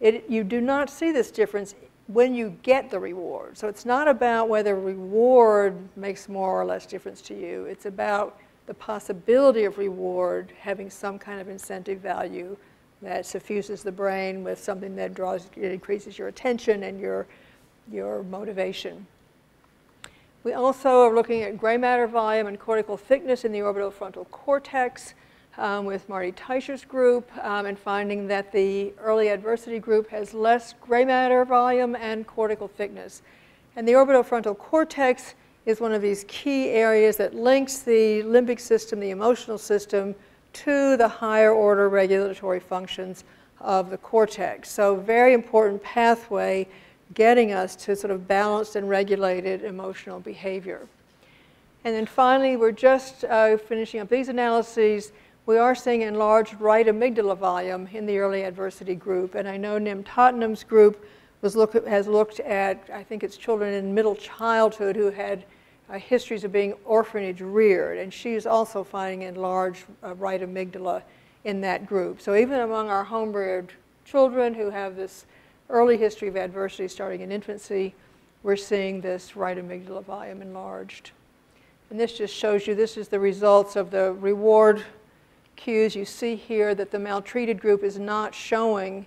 It, you do not see this difference when you get the reward. So it's not about whether reward makes more or less difference to you. It's about the possibility of reward having some kind of incentive value that suffuses the brain with something that draws, it increases your attention and your, your motivation. We also are looking at gray matter volume and cortical thickness in the orbitofrontal cortex um, with Marty Teicher's group um, and finding that the early adversity group has less gray matter volume and cortical thickness. And the orbitofrontal cortex is one of these key areas that links the limbic system, the emotional system, to the higher order regulatory functions of the cortex. So very important pathway getting us to sort of balanced and regulated emotional behavior. And then finally, we're just uh, finishing up these analyses we are seeing enlarged right amygdala volume in the early adversity group. And I know Nim Tottenham's group was look, has looked at, I think it's children in middle childhood who had uh, histories of being orphanage reared. And she's also finding enlarged uh, right amygdala in that group. So even among our home reared children who have this early history of adversity starting in infancy, we're seeing this right amygdala volume enlarged. And this just shows you this is the results of the reward cues, you see here that the maltreated group is not showing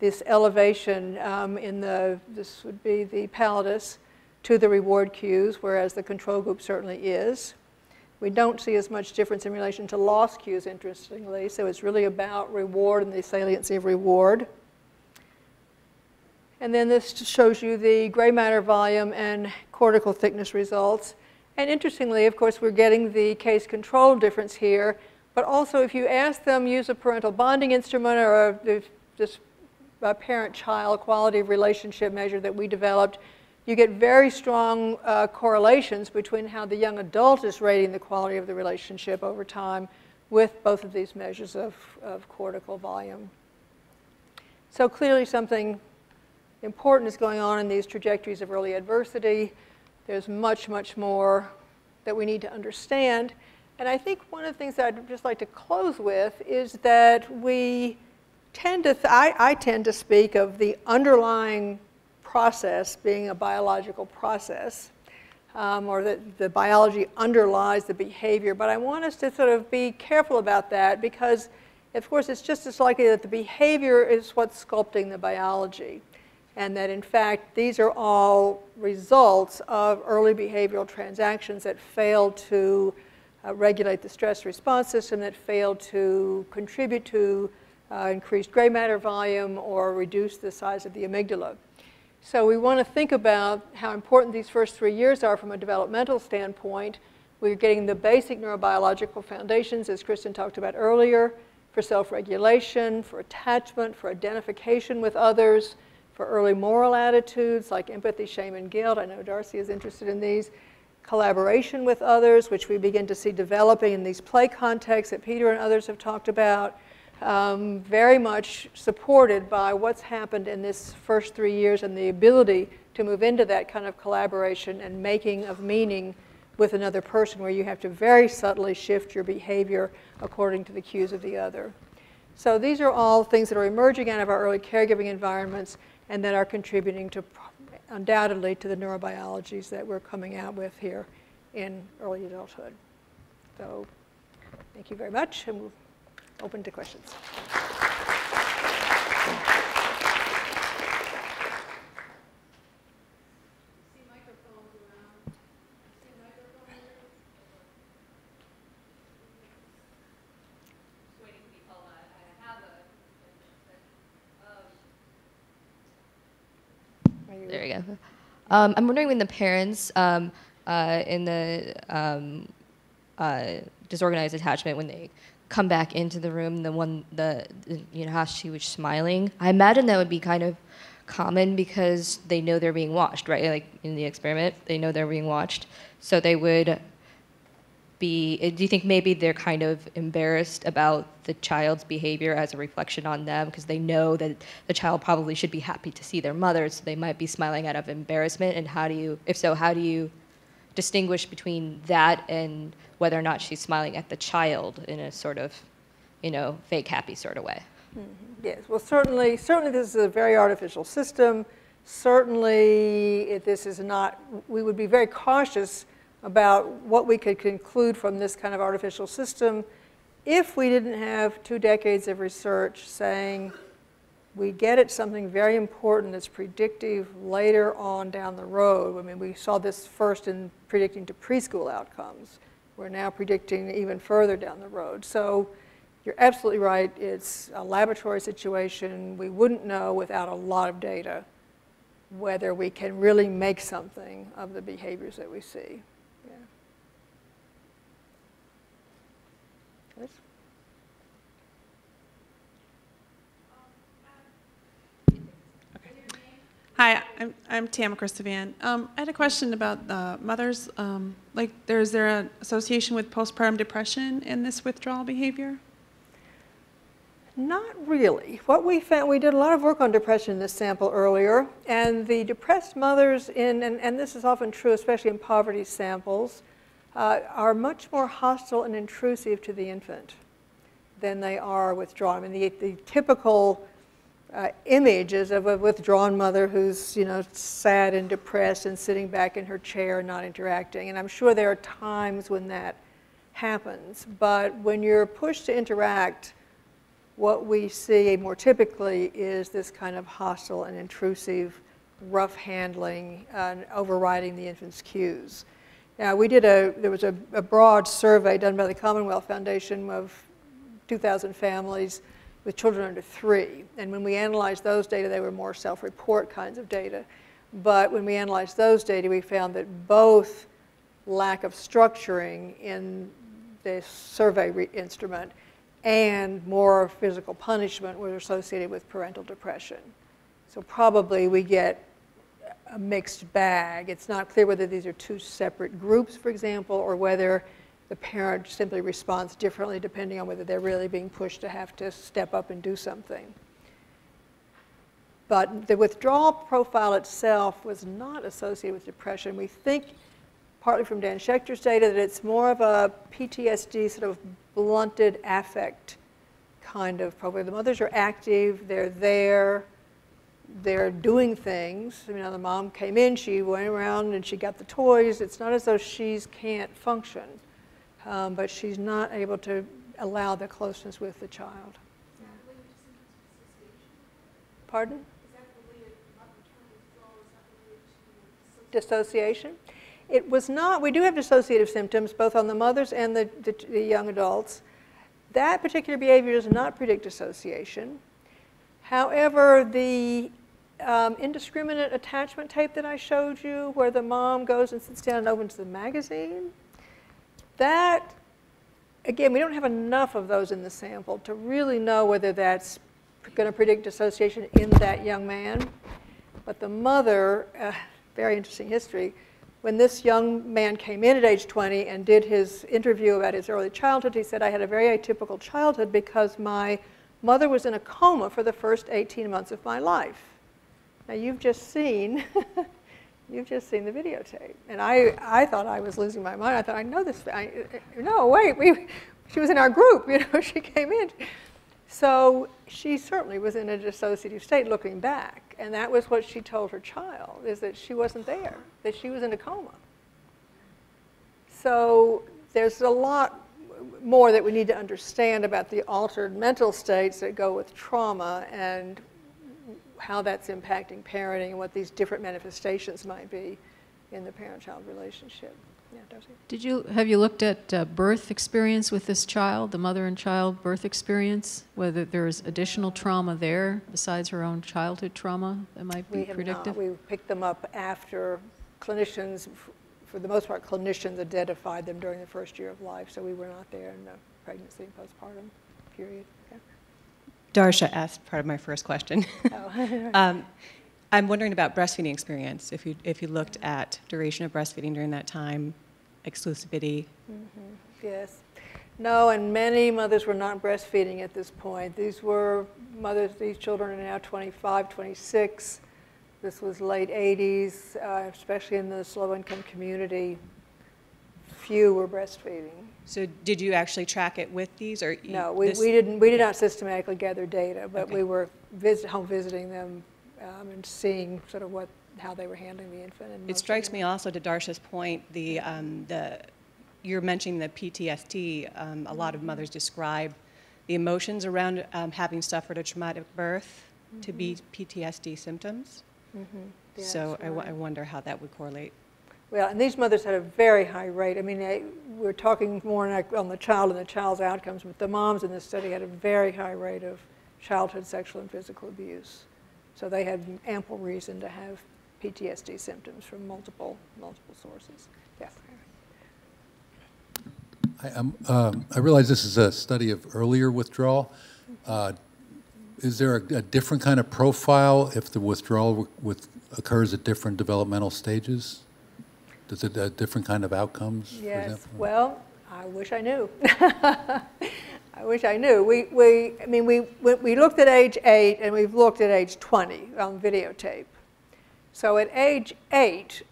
this elevation um, in the, this would be the pallidus, to the reward cues, whereas the control group certainly is. We don't see as much difference in relation to loss cues, interestingly, so it's really about reward and the saliency of reward. And then this shows you the gray matter volume and cortical thickness results. And interestingly, of course, we're getting the case control difference here but also, if you ask them use a parental bonding instrument or a, this parent-child quality of relationship measure that we developed, you get very strong uh, correlations between how the young adult is rating the quality of the relationship over time with both of these measures of, of cortical volume. So clearly something important is going on in these trajectories of early adversity. There's much, much more that we need to understand. And I think one of the things that I'd just like to close with is that we tend to, I, I tend to speak of the underlying process being a biological process, um, or that the biology underlies the behavior. But I want us to sort of be careful about that because, of course, it's just as likely that the behavior is what's sculpting the biology. And that, in fact, these are all results of early behavioral transactions that failed to uh, regulate the stress response system, that failed to contribute to uh, increased gray matter volume or reduce the size of the amygdala. So we want to think about how important these first three years are from a developmental standpoint. We're getting the basic neurobiological foundations, as Kristen talked about earlier, for self-regulation, for attachment, for identification with others, for early moral attitudes like empathy, shame, and guilt. I know Darcy is interested in these. Collaboration with others, which we begin to see developing in these play contexts that Peter and others have talked about um, very much supported by what's happened in this first three years and the ability to move into that kind of collaboration and making of meaning with another person where you have to very subtly shift your behavior according to the cues of the other. So these are all things that are emerging out of our early caregiving environments and that are contributing to undoubtedly to the neurobiologies that we're coming out with here in early adulthood. So thank you very much and we're open to questions. There you go. Um, I'm wondering when the parents um, uh, in the um, uh, disorganized attachment, when they come back into the room, the one, the, you know, how she was smiling. I imagine that would be kind of common because they know they're being watched, right? Like in the experiment, they know they're being watched. So they would be, eh, do you think maybe they're kind of embarrassed about the child's behavior as a reflection on them because they know that the child probably should be happy to see their mother, so they might be smiling out of embarrassment? And how do you, if so, how do you distinguish between that and whether or not she's smiling at the child in a sort of, you know, fake happy sort of way. Mm-hmm. Yes, well, certainly, certainly this is a very artificial system. Certainly, this is not, we would be very cautious about what we could conclude from this kind of artificial system if we didn't have two decades of research saying we get at something very important that's predictive later on down the road. I mean, we saw this first in predicting to preschool outcomes. We're now predicting even further down the road. So you're absolutely right. It's a laboratory situation. We wouldn't know without a lot of data whether we can really make something of the behaviors that we see. Hi, I'm, I'm Tama Christovan. Um, I had a question about uh, mothers. Um, like, there is there an association with postpartum depression in this withdrawal behavior? Not really. What we found, we did a lot of work on depression in this sample earlier, and the depressed mothers in, and, and this is often true, especially in poverty samples, uh, are much more hostile and intrusive to the infant than they are withdrawn. I mean, the, the typical uh, images of a withdrawn mother who's, you know, sad and depressed and sitting back in her chair and not interacting. And I'm sure there are times when that happens. But when you're pushed to interact, what we see more typically is this kind of hostile and intrusive, rough handling and overriding the infant's cues. Now, we did a, there was a, a broad survey done by the Commonwealth Foundation of 2,000 families with children under three. And when we analyzed those data, they were more self-report kinds of data. But when we analyzed those data, we found that both lack of structuring in the survey instrument and more physical punishment were associated with parental depression. So probably we get a mixed bag. It's not clear whether these are two separate groups, for example, or whether the parent simply responds differently depending on whether they're really being pushed to have to step up and do something. but the withdrawal profile itself was not associated with depression. We think, partly from Dan Schechter's data, that it's more of a PTSD sort of blunted affect kind of profile. The mothers are active, they're there, they're doing things. I mean, the mom came in, she went around and she got the toys. It's not as though she's can't function, um, but she's not able to allow the closeness with the child. Pardon? Dissociation? It was not, we do have dissociative symptoms both on the mothers and the, the, the young adults. That particular behavior does not predict dissociation. However, the um, indiscriminate attachment tape that I showed you, where the mom goes and sits down and opens the magazine, that, again, we don't have enough of those in the sample to really know whether that's going to predict dissociation in that young man. But the mother, uh, very interesting history, when this young man came in at age 20 and did his interview about his early childhood, he said, I had a very atypical childhood because my mother was in a coma for the first 18 months of my life. Now you've just seen, you've just seen the videotape. And I, I thought I was losing my mind. I thought, I know this, I, no, wait, we, she was in our group, you know, she came in. So she certainly was in a dissociative state looking back. And that was what she told her child, is that she wasn't there, that she was in a coma. So there's a lot more that we need to understand about the altered mental states that go with trauma and how that's impacting parenting and what these different manifestations might be in the parent-child relationship. Yeah, Darcy? Did you, have you looked at uh, birth experience with this child, the mother and child birth experience? Whether there's additional trauma there besides her own childhood trauma that might be We have predictive? not. We picked them up after clinicians, for the most part, clinicians identified them during the first year of life, so we were not there in the pregnancy and postpartum period. Darsha asked part of my first question. Oh. um, I'm wondering about breastfeeding experience. If you if you looked at duration of breastfeeding during that time, exclusivity. Yes. No, and many mothers were not breastfeeding at this point. These were mothers, these children are now 25, 26. This was late 80s, uh, especially in the low income community. Few were breastfeeding. So did you actually track it with these, or you- No, we, this- we didn't, we did not systematically gather data, but Okay. we were visit, home visiting them um, and seeing sort of what, how they were handling the infant. and It strikes me also to Darsha's point, the um, the you're mentioning the PTSD. Um, a lot of mothers describe the emotions around um, having suffered a traumatic birth to be PTSD symptoms. Mhm. Yeah, so right. I wonder how that would correlate. Well, and these mothers had a very high rate. I mean, we're talking more on the child and the child's outcomes, but the moms in this study had a very high rate of childhood sexual and physical abuse. So they had ample reason to have PTSD symptoms from multiple, multiple sources. Yes. I, I'm, um, I realize this is a study of earlier withdrawal. Uh, Is there a, a different kind of profile if the withdrawal with, occurs at different developmental stages? Does it, a different kind of outcomes, Yes, well, I wish I knew. I wish I knew. We, we, I mean, we, we we looked at age eight and we've looked at age 20 on videotape. So at age eight,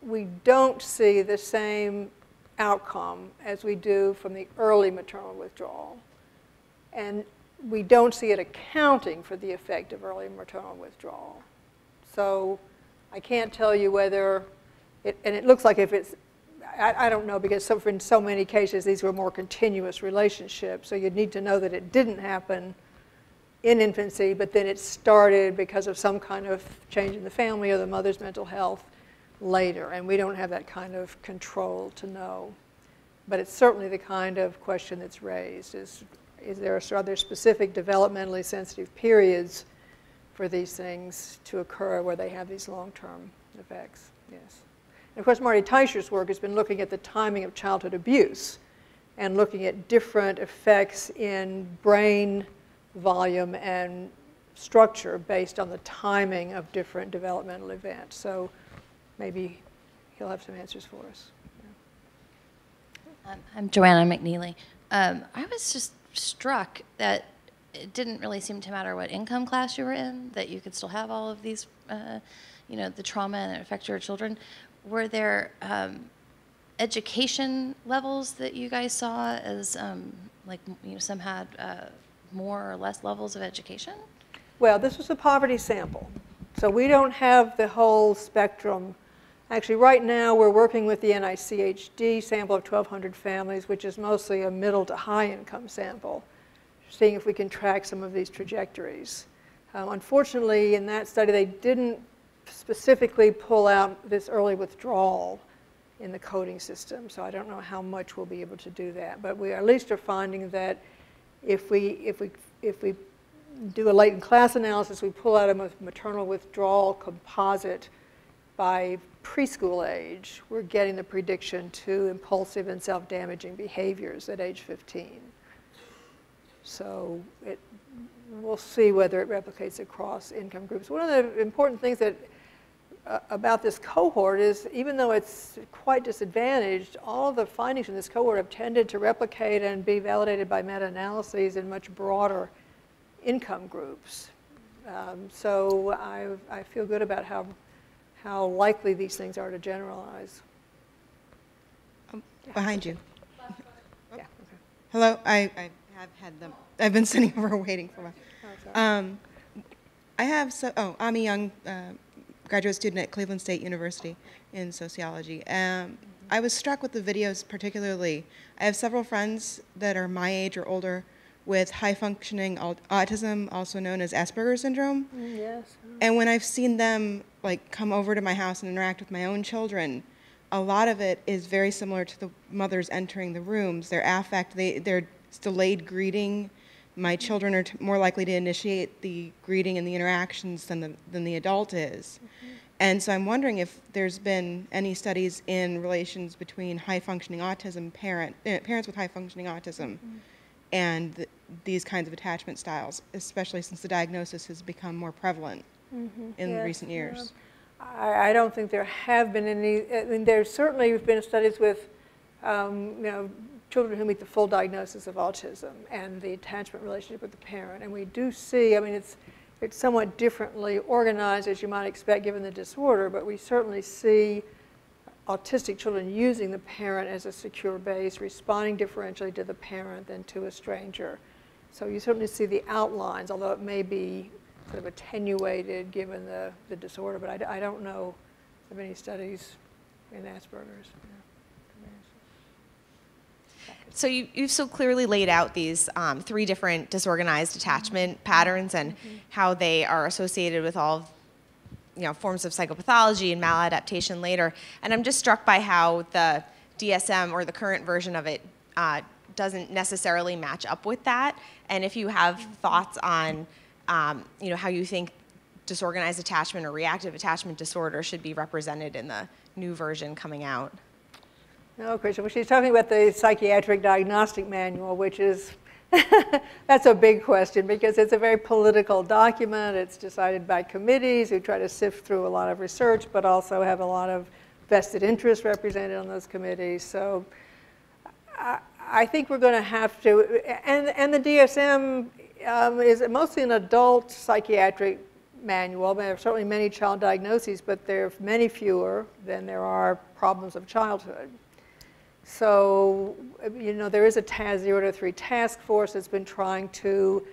we don't see the same outcome as we do from the early maternal withdrawal. And we don't see it accounting for the effect of early maternal withdrawal. So I can't tell you whether, it, and it looks like if it's, I, I don't know because so, in so many cases these were more continuous relationships. So you'd need to know that it didn't happen in infancy, but then it started because of some kind of change in the family or the mother's mental health later. And we don't have that kind of control to know. But it's certainly the kind of question that's raised is, is there, are there specific developmentally sensitive periods for these things to occur where they have these long-term effects? Yes. And of course, Marty Teicher's work has been looking at the timing of childhood abuse and looking at different effects in brain volume and structure based on the timing of different developmental events. So maybe he'll have some answers for us. Um, I'm Joanna McNeely. Um, I was just struck that it didn't really seem to matter what income class you were in, that you could still have all of these, uh, you know, the trauma and it affect your children. Were there um, education levels that you guys saw as, um, like, you know, some had uh, more or less levels of education? Well, this was a poverty sample, so we don't have the whole spectrum. Actually, right now, we're working with the NICHD sample of 1,200 families, which is mostly a middle to high income sample, seeing if we can track some of these trajectories. Um, unfortunately, in that study, they didn't specifically pull out this early withdrawal in the coding system, so I don't know how much we'll be able to do that. But we at least are finding that if we, if we, if we do a latent class analysis, we pull out a maternal withdrawal composite by preschool age, we're getting the prediction to impulsive and self-damaging behaviors at age 15. So it, we'll see whether it replicates across income groups. One of the important things that uh, about this cohort is even though it's quite disadvantaged, all the findings in this cohort have tended to replicate and be validated by meta-analyses in much broader income groups. Um, so I, I feel good about how, how likely these things are to generalize. Behind you. Yeah, okay. Hello, I, I have had them, I've been sitting over waiting for a Oh, Um, I have, so, oh, I'm a young uh, graduate student at Cleveland State University in sociology. Um, I was struck with the videos particularly. I have several friends that are my age or older with high functioning autism, also known as Asperger's syndrome. Mm, Yes. And when I've seen them like come over to my house and interact with my own children, a lot of it is very similar to the mothers entering the rooms. Their affect, they, their delayed greeting. My children are t- more likely to initiate the greeting and the interactions than the, than the adult is. And so I'm wondering if there's been any studies in relations between high functioning autism parent, uh, parents with high functioning autism and th- these kinds of attachment styles, especially since the diagnosis has become more prevalent in Yes, recent years. I, I don't think there have been any, I mean, there's certainly have been studies with, um, you know, children who meet the full diagnosis of autism and the attachment relationship with the parent. And we do see, I mean, it's, it's somewhat differently organized as you might expect given the disorder, but we certainly see autistic children using the parent as a secure base, responding differentially to the parent than to a stranger. So you certainly see the outlines, although it may be sort of attenuated given the, the disorder, but I don't know of any studies in Asperger's. So you, you've so clearly laid out these um, three different disorganized attachment patterns and how they are associated with all you know forms of psychopathology and maladaptation later. And I'm just struck by how the DSM or the current version of it uh, doesn't necessarily match up with that. And if you have thoughts on um, you know how you think disorganized attachment or reactive attachment disorder should be represented in the new version coming out. No, Christian, well, she's talking about the psychiatric diagnostic manual, which is, that's a big question because it's a very political document. It's decided by committees who try to sift through a lot of research, but also have a lot of vested interests represented on those committees. So I, I think we're going to have to, and, and the DSM um, is mostly an adult psychiatric manual. There are certainly many child diagnoses, but there are many fewer than there are problems of childhood. So, you know, there is a TAS 0 to 3 task force that's been trying to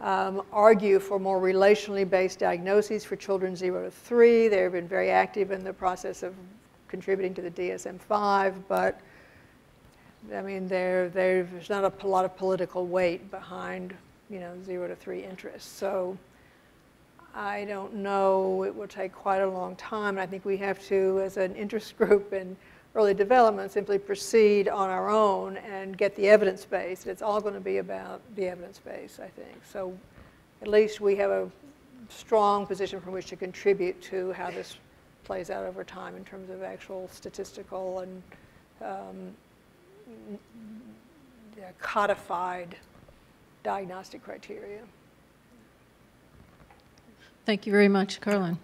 um, argue for more relationally based diagnoses for children 0 to 3. They've been very active in the process of contributing to the DSM 5, but I mean, there, there's not a lot of political weight behind, you know, 0 to 3 interests. So I don't know, it will take quite a long time. And I think we have to, as an interest group in early development, simply proceed on our own and get the evidence base. It's all going to be about the evidence base, I think. So at least we have a strong position from which to contribute to how this plays out over time in terms of actual statistical and um, codified diagnostic criteria. Thank you very much, Karlen.